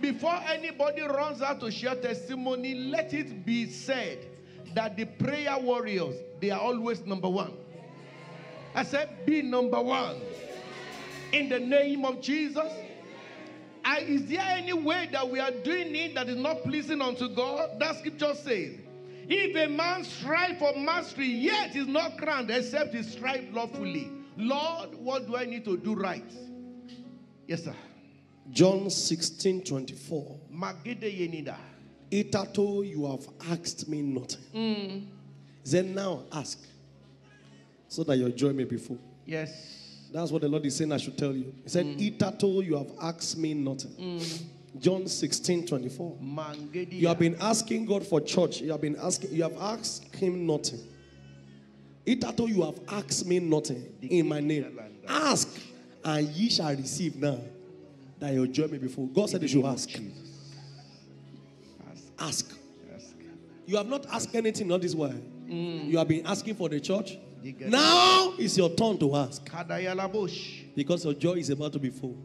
Before anybody runs out to share testimony, let it be said that the prayer warriors, they are always number one. I said, be number one. In the name of Jesus. I, is there any way that we are doing it that is not pleasing unto God? That scripture says, if a man strive for mastery, yet is not crowned except he strive lawfully. Lord, what do I need to do right? Yes, sir. John 16 24. Magide yenida. Itato, you have asked me nothing. Mm. Then now ask, so that your joy may be full. Yes. That's what the Lord is saying I should tell you. He said, mm. Itato, you have asked me nothing. Mm. John 16 24. Mangedi. You have been asking God for church. You have been asking, you have asked him nothing. Itato, you have asked me nothing in my name. Ask, and ye shall receive now that your joy may be full. God said you should ask. Ask. Ask. You have not asked anything, not this way. Mm. You have been asking for the church. Now it's your turn to ask because your joy is about to be full.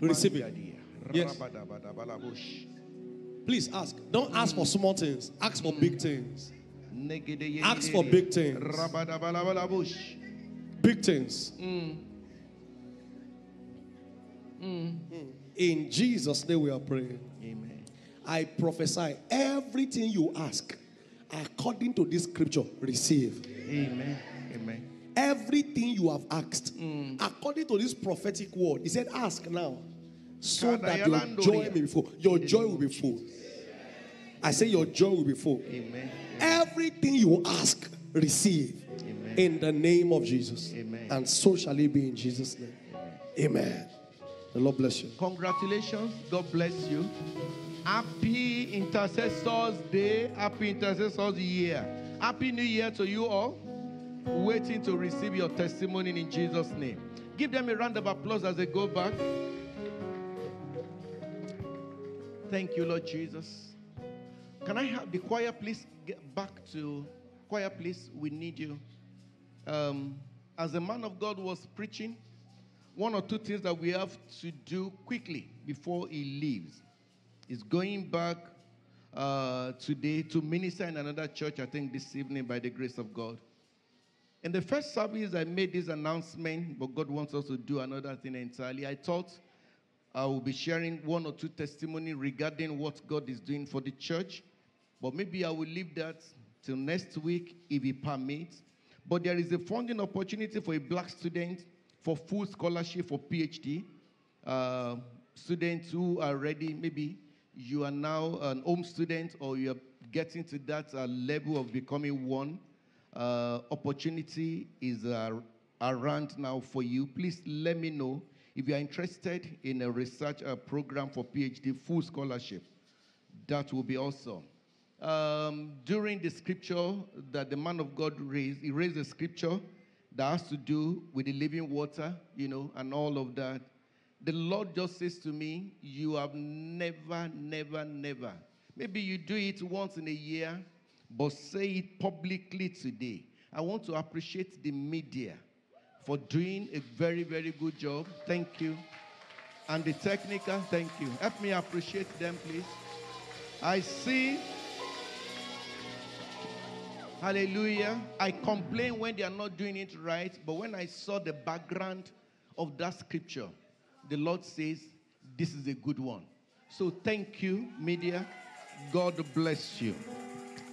Receive it. Yes. Please ask. Don't ask for small things, ask for big things. Ask for big things. Big things. In Jesus' name we are praying. Amen. I prophesy everything you ask, according to this scripture, receive. Amen. Amen. Everything you have asked, mm. according to this prophetic word, he said, Ask now, so that your joy may be full. Your joy will be full. I say, Your joy will be full. Amen. Everything you ask, receive Amen. in the name of Jesus. Amen. And so shall it be in Jesus' name. Amen. The Lord bless you. Congratulations. God bless you. Happy Intercessors Day. Happy Intercessors Year. Happy New Year to you all. Waiting to receive your testimony in Jesus' name. Give them a round of applause as they go back. Thank you, Lord Jesus. Can I have the choir, please get back to choir, please? We need you. Um, as the man of God was preaching, one or two things that we have to do quickly before he leaves is going back uh, today to minister in another church, I think this evening by the grace of God. In the first service, I made this announcement, but God wants us to do another thing entirely. I thought I will be sharing one or two testimony regarding what God is doing for the church, but maybe I will leave that till next week if He permits. But there is a funding opportunity for a black student for full scholarship for PhD. Uh, students who are ready, maybe you are now an home student or you are getting to that uh, level of becoming one. Uh, opportunity is uh, around now for you. Please let me know if you are interested in a research uh, program for PhD full scholarship. That will be awesome. Um, during the scripture that the man of God raised, he raised a scripture that has to do with the living water, you know, and all of that. The Lord just says to me, You have never, never, never. Maybe you do it once in a year, but say it publicly today. I want to appreciate the media for doing a very, very good job. Thank you. And the technical, thank you. Help me appreciate them, please. I see Hallelujah. I complain when they are not doing it right, but when I saw the background of that scripture, the Lord says, This is a good one. So thank you, media. God bless you.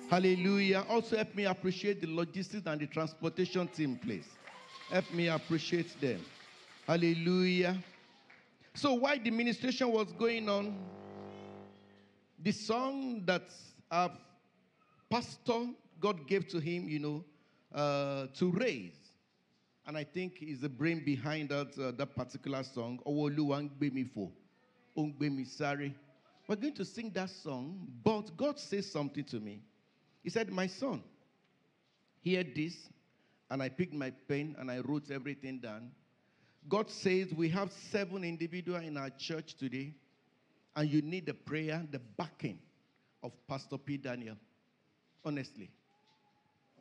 Hallelujah. Also, help me appreciate the logistics and the transportation team, please. Help me appreciate them. Hallelujah. So, while the ministration was going on, the song that our pastor God gave to him, you know, uh, to raise. And I think is the brain behind that, uh, that particular song. We're going to sing that song, but God says something to me. He said, My son, hear this. And I picked my pen and I wrote everything down. God says we have seven individuals in our church today, and you need the prayer, the backing of Pastor P. Daniel. Honestly.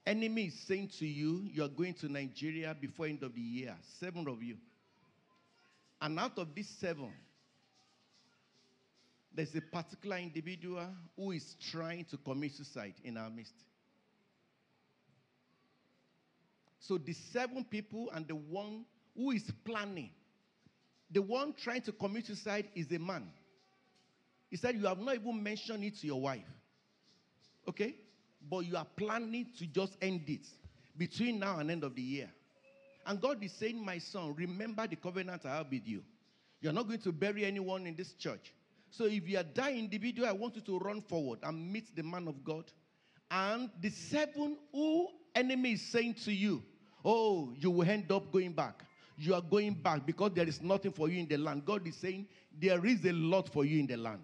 Enemy is saying to you, you are going to Nigeria before end of the year. Seven of you. And out of these seven, there's a particular individual who is trying to commit suicide in our midst. So the seven people and the one who is planning, the one trying to commit suicide is a man. He said, You have not even mentioned it to your wife. Okay? But you are planning to just end it between now and end of the year. And God is saying, My son, remember the covenant I have with you. You're not going to bury anyone in this church. So if you are that individual, I want you to run forward and meet the man of God. And the seven who enemy is saying to you, Oh, you will end up going back. You are going back because there is nothing for you in the land. God is saying, There is a lot for you in the land.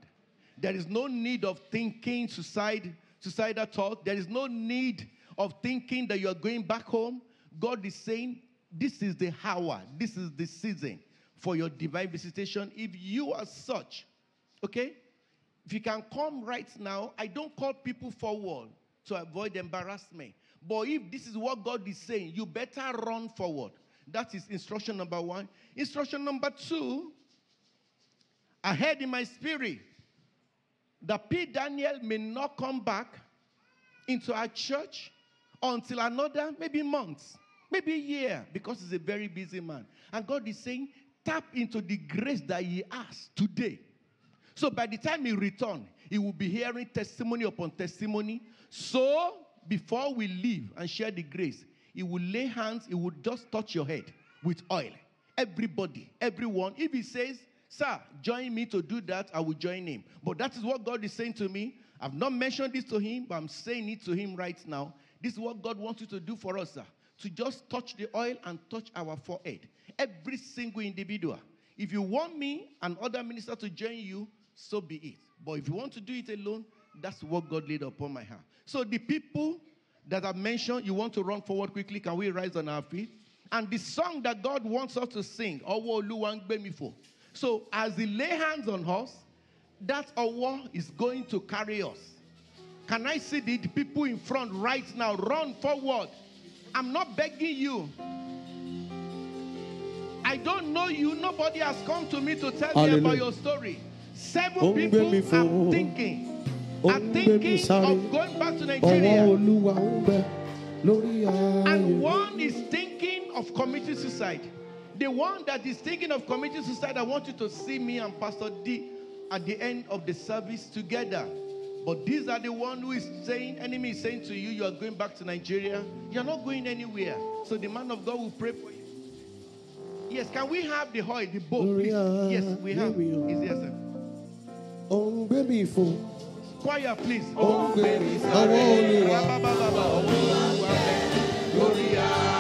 There is no need of thinking suicide, suicidal thought. There is no need of thinking that you are going back home. God is saying, This is the hour, this is the season for your divine visitation. If you are such, okay, if you can come right now, I don't call people forward to avoid embarrassment. But if this is what God is saying, you better run forward. That is instruction number one. Instruction number two, I heard in my spirit that P. Daniel may not come back into our church until another maybe months, maybe a year, because he's a very busy man. And God is saying, tap into the grace that he has today. So by the time he return, he will be hearing testimony upon testimony. So before we leave and share the grace, he will lay hands, he will just touch your head with oil. Everybody, everyone. If he says, Sir, join me to do that, I will join him. But that is what God is saying to me. I've not mentioned this to him, but I'm saying it to him right now. This is what God wants you to do for us, sir. To just touch the oil and touch our forehead. Every single individual. If you want me and other minister to join you, so be it. But if you want to do it alone, that's what God laid upon my heart. So the people that I've mentioned, you want to run forward quickly. Can we rise on our feet? And the song that God wants us to sing, Owo Oluwa Ngbe Mi Fo. So as He lay hands on us, that Owo is going to carry us. Can I see the people in front right now? Run forward. I'm not begging you. I don't know you. Nobody has come to me to tell me about your story. Seven ń people are thinking, Ó are ń gbé mi thinking of going back to Nigeria. olúwa ń bẹ lórí ayé. And one is thinking of committing suicide. The one that is thinking of committing suicide, I want you to see me and Pastor D at the end of the service together. But these are the one who is saying, enemy is saying to you, you are going back to Nigeria. You're not going anywhere. So the man of God will pray for you. Yes, can we have the oil, the boat, please? Yes, we have. Is yes, sir. gbé mi fò. Choir, please. Oh, ń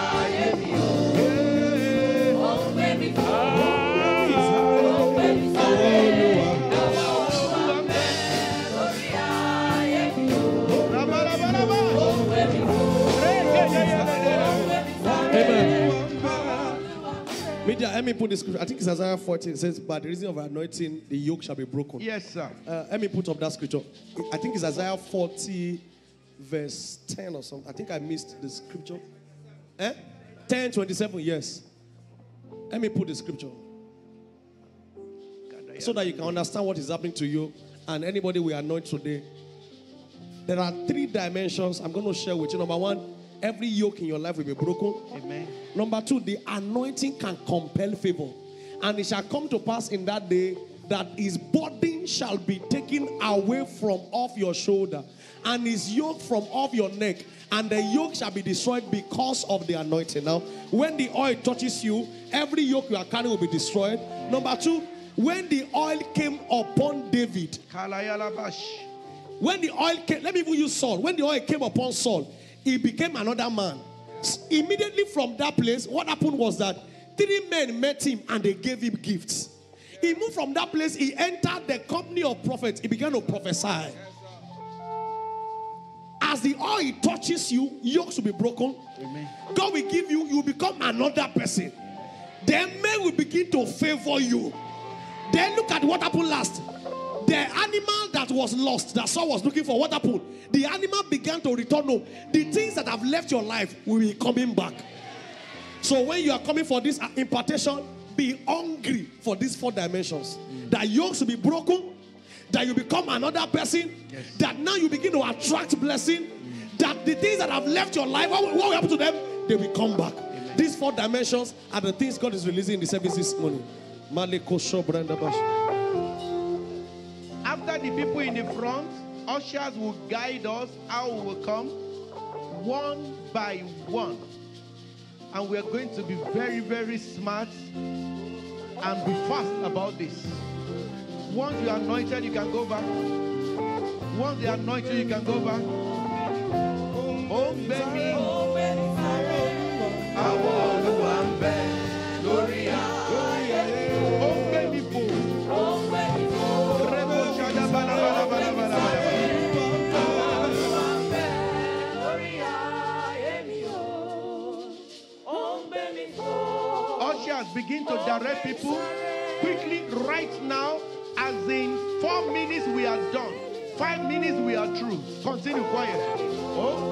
Media, let me put the scripture. I think it's Isaiah 14. It says, By the reason of anointing, the yoke shall be broken. Yes, sir. Uh, let me put up that scripture. I think it's Isaiah 40, verse 10 or something. I think I missed the scripture. Eh? 10, 27, yes. Let me put the scripture. So that you can understand what is happening to you and anybody we anoint today. There are three dimensions I'm going to share with you. Number one, every yoke in your life will be broken. Amen. Number two, the anointing can compel favor. And it shall come to pass in that day that his burden shall be taken away from off your shoulder, and his yoke from off your neck, and the yoke shall be destroyed because of the anointing. Now, when the oil touches you, every yoke you are carrying will be destroyed. Number two, when the oil came upon David, when the oil came, let me even use Saul. When the oil came upon Saul, he became another man. Immediately from that place, what happened was that three men met him and they gave him gifts. He moved from that place, he entered the company of prophets, he began to prophesy. As the oil touches you, yokes will be broken. God will give you, you will become another person. Then men will begin to favor you. Then look at what happened last. The animal that was lost, that Saul was looking for, what happened? The animal began to return home. The things that have left your life will be coming back. So when you are coming for this impartation, be hungry for these four dimensions. Mm. That yokes will be broken, that you become another person, that now you begin to attract blessing, mm. that the things that have left your life, what, will- what will happen to them? They will come back. These four dimensions are the things God is releasing in the service this morning. Maleko Shobranda Bash. After the people in the front, ushers will guide us how we will come one by one. And we are going to be very, very smart and be fast about this. Once you are anointed, you can go back. Once they are anointed, you can go back. Oh, baby. Olúwa ń Begin to direct people quickly right now. As in four minutes we are done. Five minutes we are through. Continue quiet. Oh,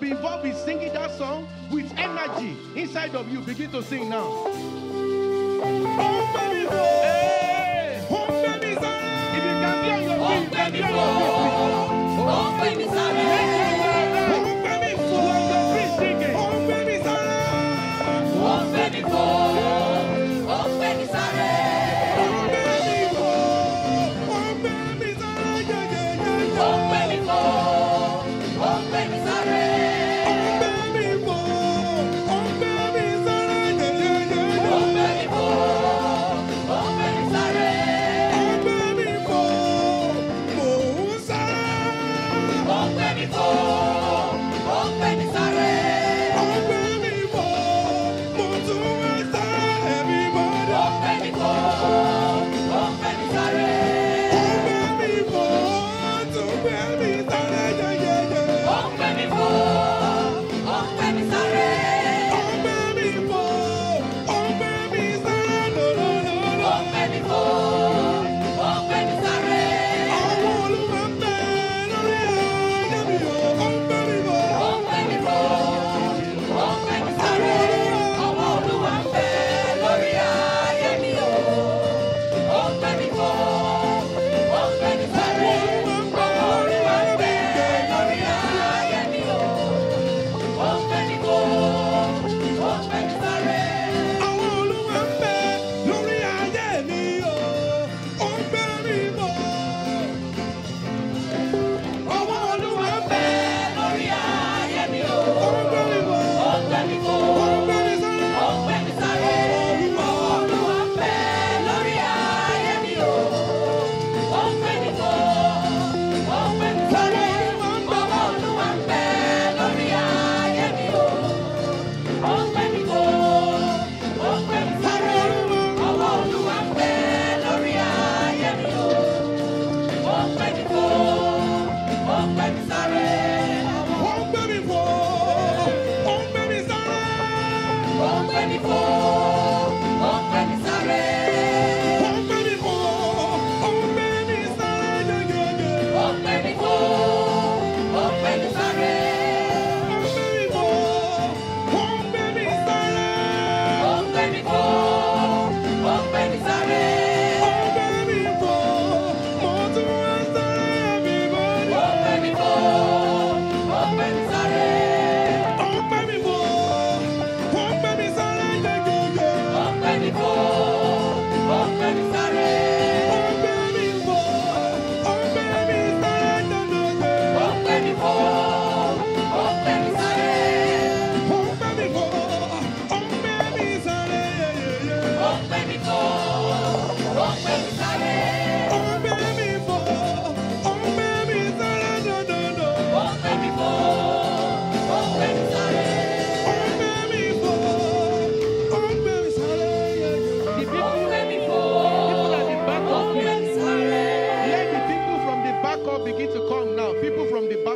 be involved in singing that song with energy inside of you. Begin to sing now. If you can be on your feet,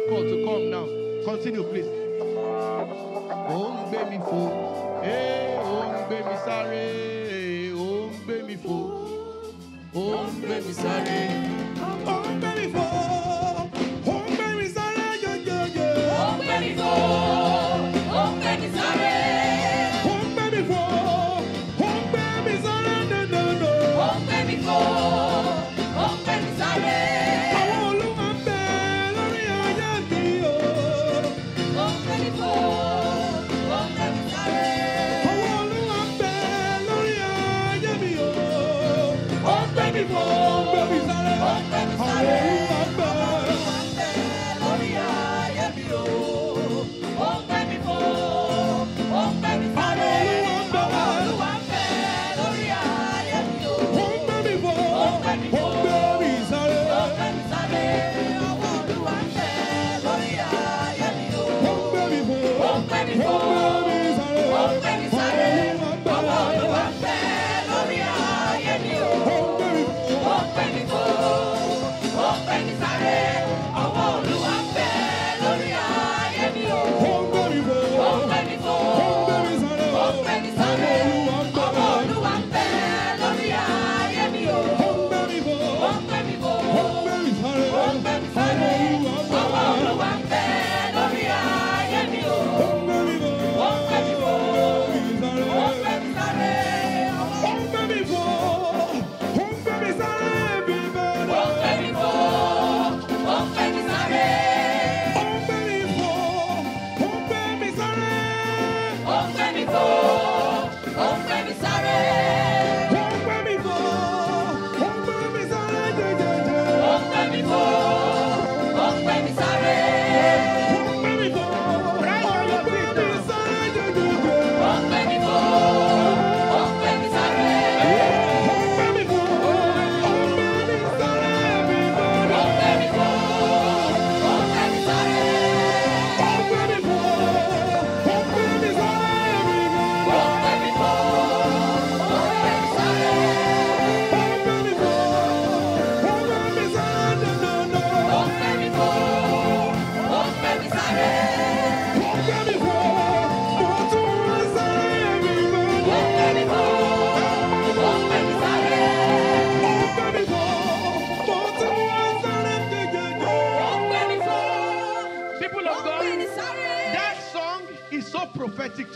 call to come now. Continue, please. Oh, baby fool. Hey, oh, baby sorry. mi sáré, ó ń gbé mi fò, ó ń.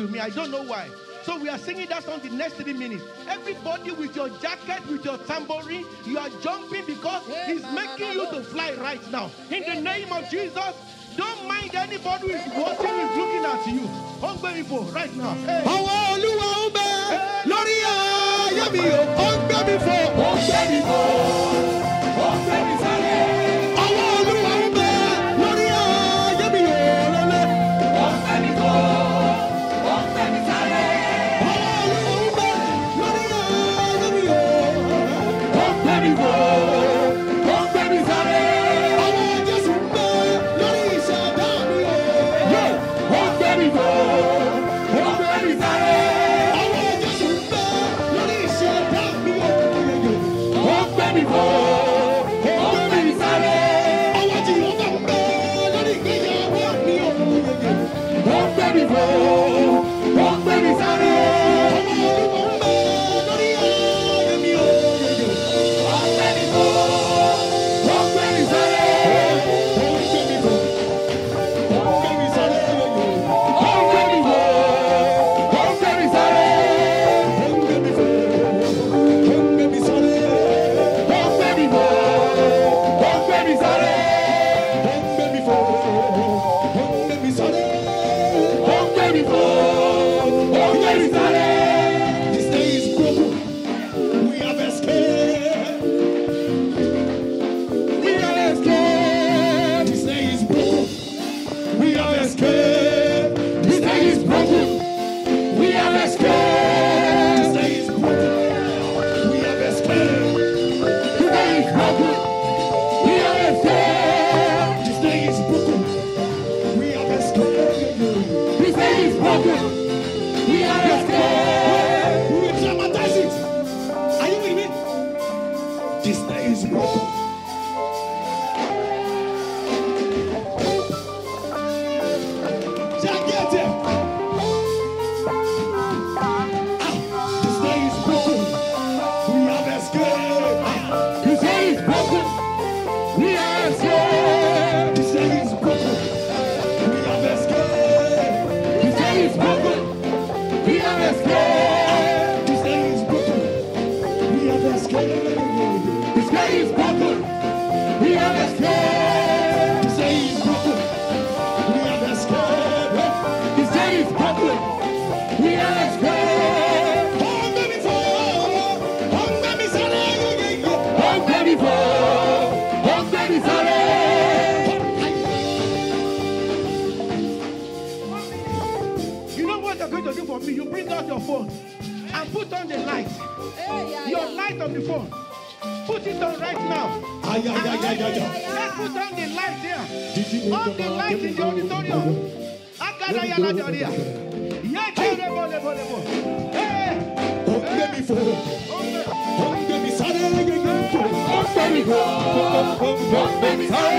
to me. I don't know why. So we are singing that song the next three minutes. Everybody with your jacket, with your tambourine, you are jumping because he's making you to fly right now. In the name of Jesus, don't mind anybody who is watching, is looking at you. Hungry people, right now. Hey. Àwọn ó ń. put it on right now. Ay, ay, ay, ay, ay, ay. Let's put on the light here. On the light in the auditorium. Akala yala doria. Yeke lebo lebo lebo. Hey. Onde mi fo. Onde Hey,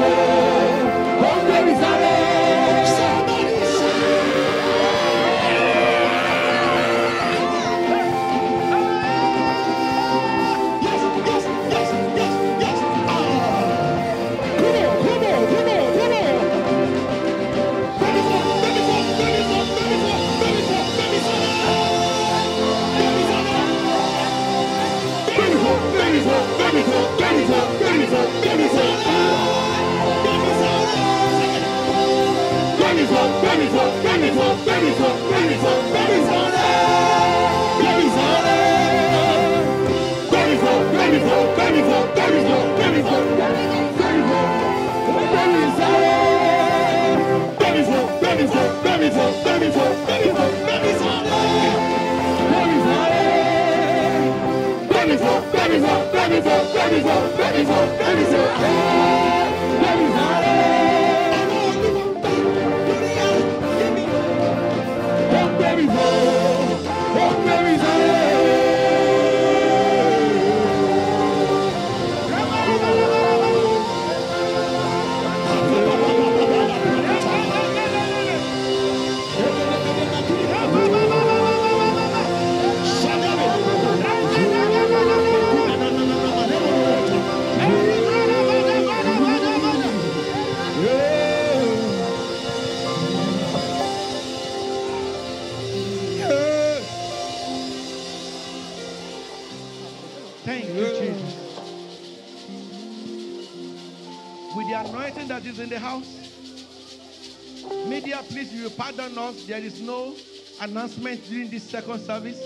Lord. go, baby go, baby go, baby go. In the house, media, please, you will pardon us. There is no announcement during this second service.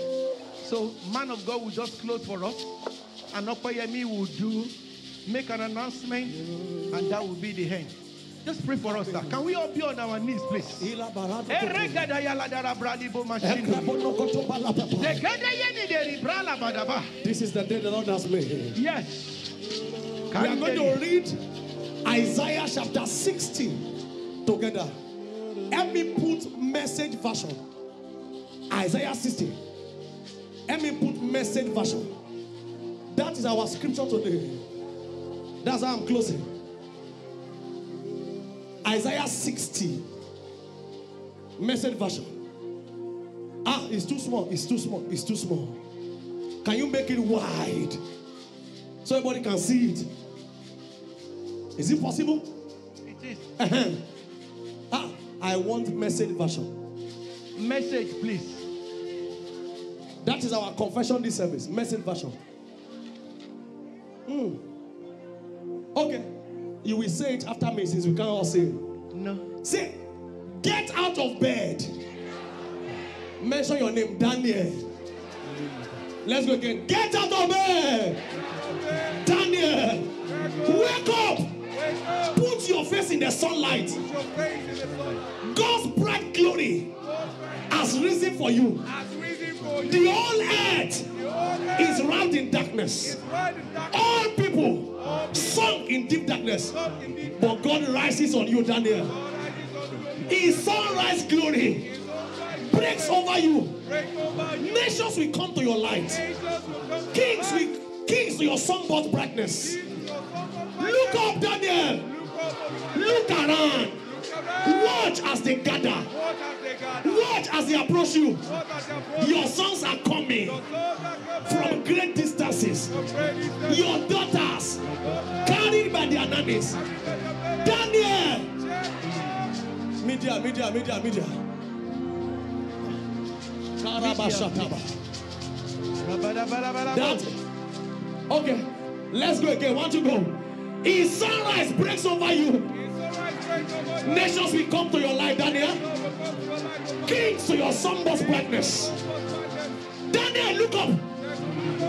So, man of God will just close for us. And Okoyemi will do, make an announcement, and that will be the end. Just pray for us, sir. Can we all be on our knees, please? This is the day the Lord has made. Yes. We are going to read Isaiah chapter 60 together. Let me put message version. Isaiah 60. Let me put message version. That is our scripture today. That's how I'm closing. Isaiah 60. Message version. Ah, it's too small. It's too small. It's too small. Can you make it wide? So everybody can see it. Is it possible? It is. Ah, I want message version. Message, please. That is our confession this service. Message version. Hmm. Okay. You will say it after me since we can't all say it. No. Say, get out of bed. Mention your name, Daniel. Let's go again. Get out of bed. Daniel. Wake up. Your face in the sunlight. God's bright glory has risen for you. The whole earth is wrapped in darkness. All people sunk in deep darkness. But God rises on you, Daniel. His sunrise glory breaks over you. Nations will come to your light. Kings will kings to your sunburst brightness. Look up, Daniel. Look around. Watch as they gather. Watch as they approach you. Your sons are coming from great distances. Your daughters carried by their nannies. Daniel. Media, media, media, media. That. Okay. Let's go again. Want to go? His sunrise breaks over you. Nations will come to your light, Daniel. Kings to your sunburst brightness. Daniel, look up.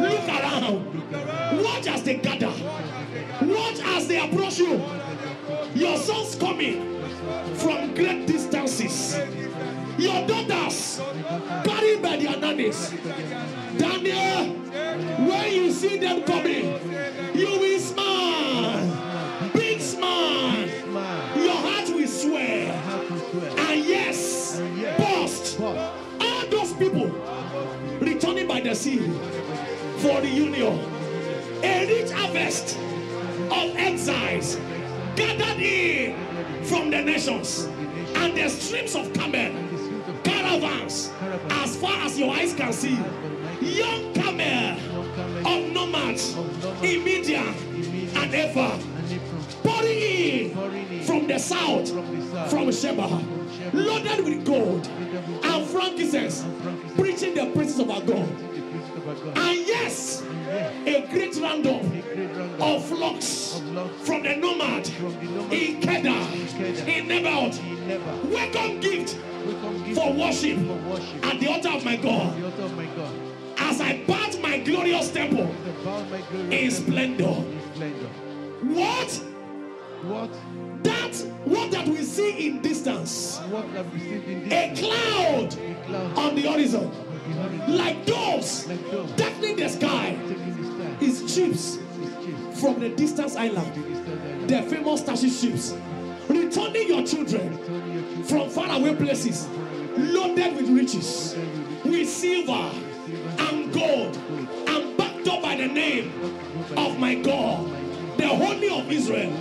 Look around. Watch as they gather. Watch as they approach you. Your sons coming from great distances. Your daughters carried by their nannies. Daniel, when you see them coming, you will smile. Big smile. Your heart will swear. And yes, burst. All those people returning by the sea for the union. A rich harvest of exiles gathered in the nations and the streams of camel caravans as far as your eyes can see. Young camel of nomads in and Ephah pouring in from the south from Sheba loaded with gold and frankincense preaching the praises of our God and yes a great roundup of flocks from the nomad in Kedar, in Nebaioth. Welcome gift for worship at the altar of my God. As I part my glorious temple in splendor. What? What? That what that we see in distance. Received in A cloud A cloud on the horizon. Like doves darkening the sky. His ships from the distant island, the famous Tarshish ships, returning your children from faraway places, loaded with riches, with silver and gold, and backed up by the name of my God, the Holy of Israel,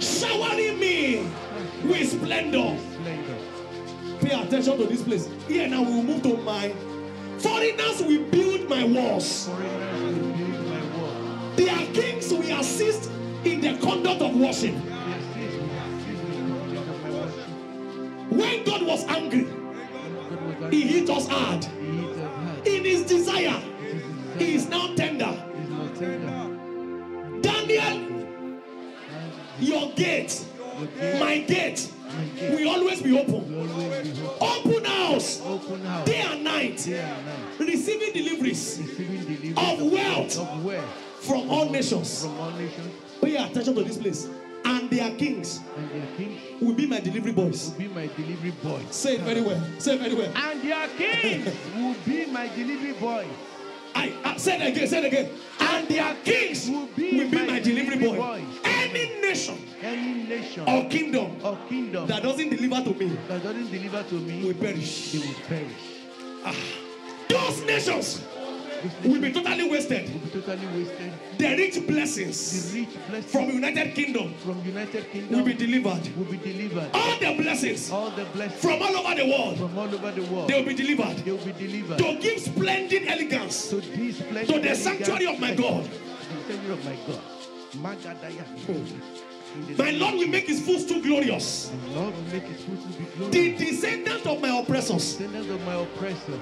showering me with splendor. Pay attention to this place. Here now we move to my foreigners will build my walls. Their kings will assist in the conduct of worship. When God was angry, He hit us hard. In His desire, He is now tender. Daniel, Your gate, my gate, will always be open. will always be open. House, day and night, Day and night. receiving deliveries of wealth from all nations. from all nations Pay attention to this place. And their kings and their kings will be my delivery boys. will be my delivery boys. Say it very well. Say it very well. And their kings will be my delivery boys. I, I say it again. said it again. And their kings Will be will be my my delivery delivery boy. Any nation Any nation or kingdom or kingdom that doesn't deliver to me that doesn't deliver to me will perish. they will perish. Ah. Those nations will be totally wasted. will be totally wasted. The rich blessings The rich blessings from United Kingdom from United will be delivered. will be delivered. All the blessings All the blessings from all over the world from all over the world they will be delivered they will be delivered to give splendid elegance to this place. to the sanctuary of my God. The sanctuary of my God. Magadaya. My Lord will make his foot too glorious. The Lord will make his foot to be glorious. The descendant of my oppressors Descendants of my oppressors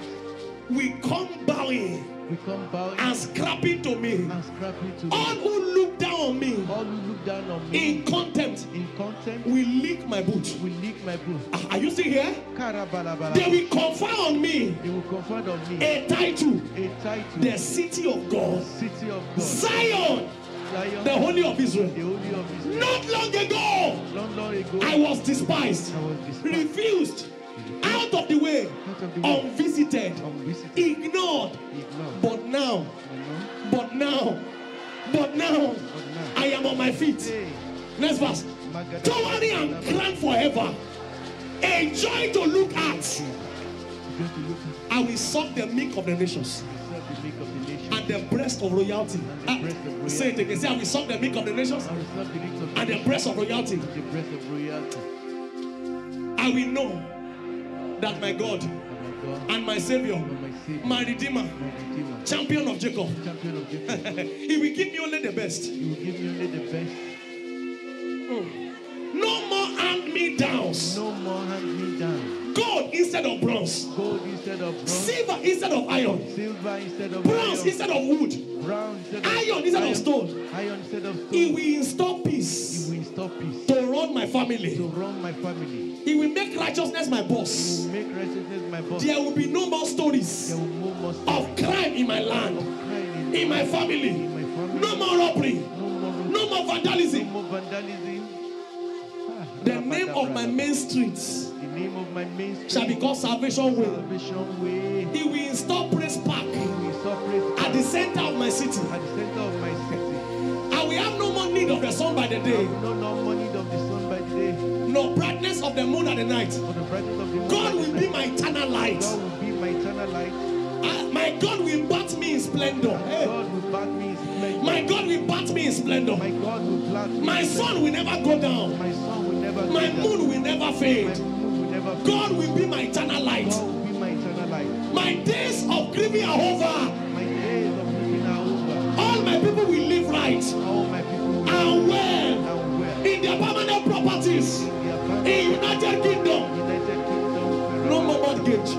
will come bowing will come bowing and scrapping to me. and scrapping to All me. who look down on me. All who look down on me. In contempt. In contempt. Will lick my boot. will lick my boot. Ah, Are you still here? They will confer on me. They will confer on me. A title, a title, the city of God, The city of God, Zion, Zion, the Holy of Israel. the Holy of Israel. Not long ago, Long, long ago, I was despised, I was despised, refused, out of the way, of the way, unvisited, unvisited, ignored. ignored. But now, know? but now, but now, I am on my feet. hey, Next verse. Magada- Towering and crowned forever. A joy to look at. You're going to look at I will suck the milk of the nations yourself, the make of the nation, and the breast of royalty. And the breast of royalty. say it again. Say, I will suck the milk of the nations I will serve the lips of and the breast of royalty. the breast of royalty. I will know that my God and my Savior, my Redeemer, champion of Jacob, champion of Jacob. He will give me only the best. You will give me only the best. Hmm. No more hand me downs. No more hand me down. Gold instead of bronze. Gold instead of bronze. Silver instead of iron. Silver instead of Bronze iron. instead of wood. Brown instead of Iron instead of stone. Iron instead of stone. He will install He peace will install peace to run my to family. run my family. He will make righteousness my He boss. will make righteousness my boss. There will be no more There stories will be no more of crime in my of land, crime in my family. in my family. No more robbery. No more No more no vandalism. more vandalism. Ah, The name of my main streets name of my main street. shall be called Salvation Way. Salvation Way. He will install Praise Park He will separate at the center of my city. at the center of my city. I will have no more need of the sun by the day, No, no money of the sun by the day, nor brightness of the moon at the night. the brightness of the moon. God will be my eternal light. God will be my eternal light. Ah, my God will bat me in splendor. Hey. God will back me in splendor. My God will bat me in splendor. My God will plant me. My sun will never go down. My sun will never My down. moon will never fade. moon will never fade. God will be my eternal light. God will be my eternal light. My days of grieving are over. My days of living are over. All my people will live right All my people will and well well. in their permanent properties In in United Kingdom. United Kingdom, No more mortgage.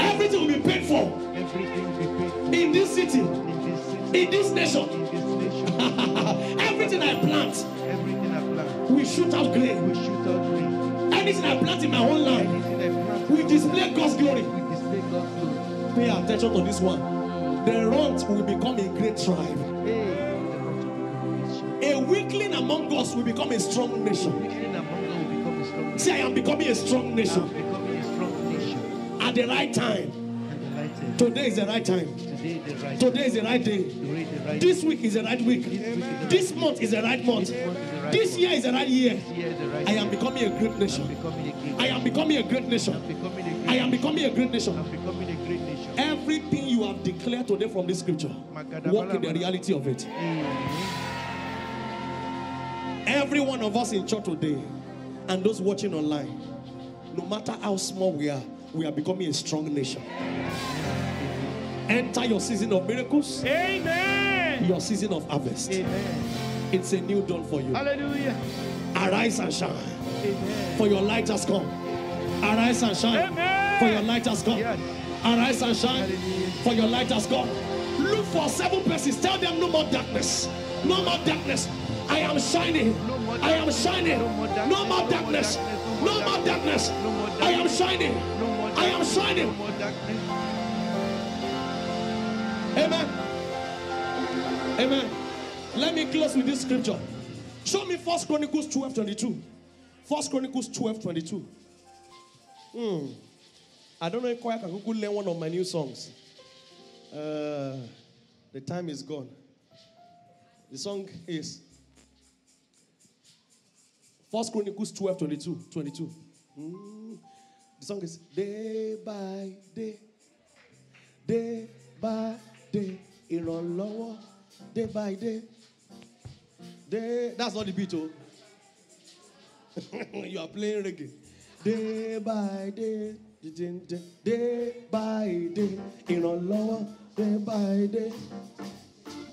Everything will be paid for everything will be paid for in this city, in this city, in this nation. in this nation. Everything I plant Everything I plant, will shoot out grain. Anything I plant in my own land will display God's glory. we display God's glory. Pay attention to this one. The runt will become a great tribe. A weakling among us will become a strong nation. See, I am becoming a strong nation at the right time. Today is the right time. Today is the right day. This week is the right week. This month is the right month. This year is the right year. year is the right I am becoming a great nation. becoming a king. I am becoming a great nation. becoming a great I am becoming a great nation. I'm becoming a great nation. Everything you have declared today from this scripture, walk in the reality of it. Every one of us in church today and those watching online, no matter how small we are, we are becoming a strong nation. Enter your season of miracles, Amen. your season of harvest. Amen. It's a new dawn for you. Hallelujah. Arise and shine, Amen. for your light has come. Arise and shine, Amen. for your light has come. Yes. Arise and shine, Hallelujah. for your light has come. Look for seven persons. Tell them no more darkness. No more darkness. I am shining. No I am shining. No more darkness. No more darkness. No more darkness. No more I am shining. I am shining. No more. Amen. Amen. Let me close with this scripture. Show me First Chronicles 12 22. First Chronicles 12 22. Hmm. I don't know if I can go learn one of my new songs. Uh, the time is gone. The song is First Chronicles 12 22. 22. Hmm. The song is Day by Day. day by day ìrànlọ́wọ́ day by day that's not the beat o oh. you are playing reggae. Day by day day, day, day by day lower, day by day.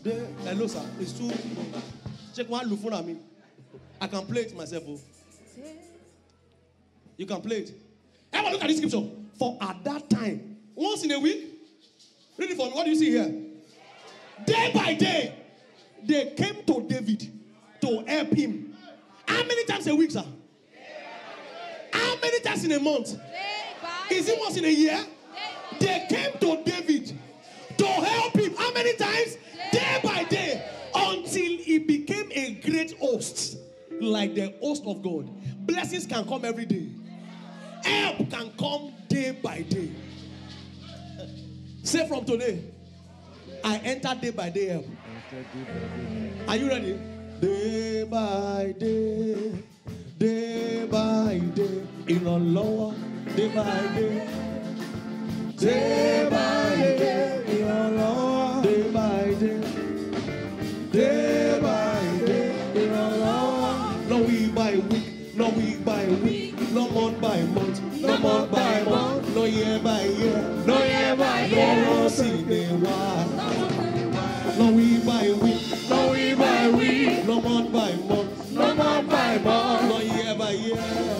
Day hello sir. It's too wọ́n á lù fúnra mi. I can play it myself o you can play it. Everyone look at this scripture. For at that time once in a week Read it for me. What do you see here? Day by day, they came to David to help him. How many times a week, sir? How many times in a month? Is it once in a year? They came to David to help him. How many times? Day by day. Until he became a great host, like the host of God. Blessings can come every day, help can come day by day. Say from today, I enter day by day help. Are you ready? Day by day, day by day, ìrànlọ́wọ́ day by day. Day by day, ìrànlọ́wọ́ day by day. Day by day, ìrànlọ́wọ́. No week by week, no week by week, no month by month, no month by month, no year by year, no year by year. No sì lè wá. No week by week. no week by week. no month by month. no month by month. no year by year.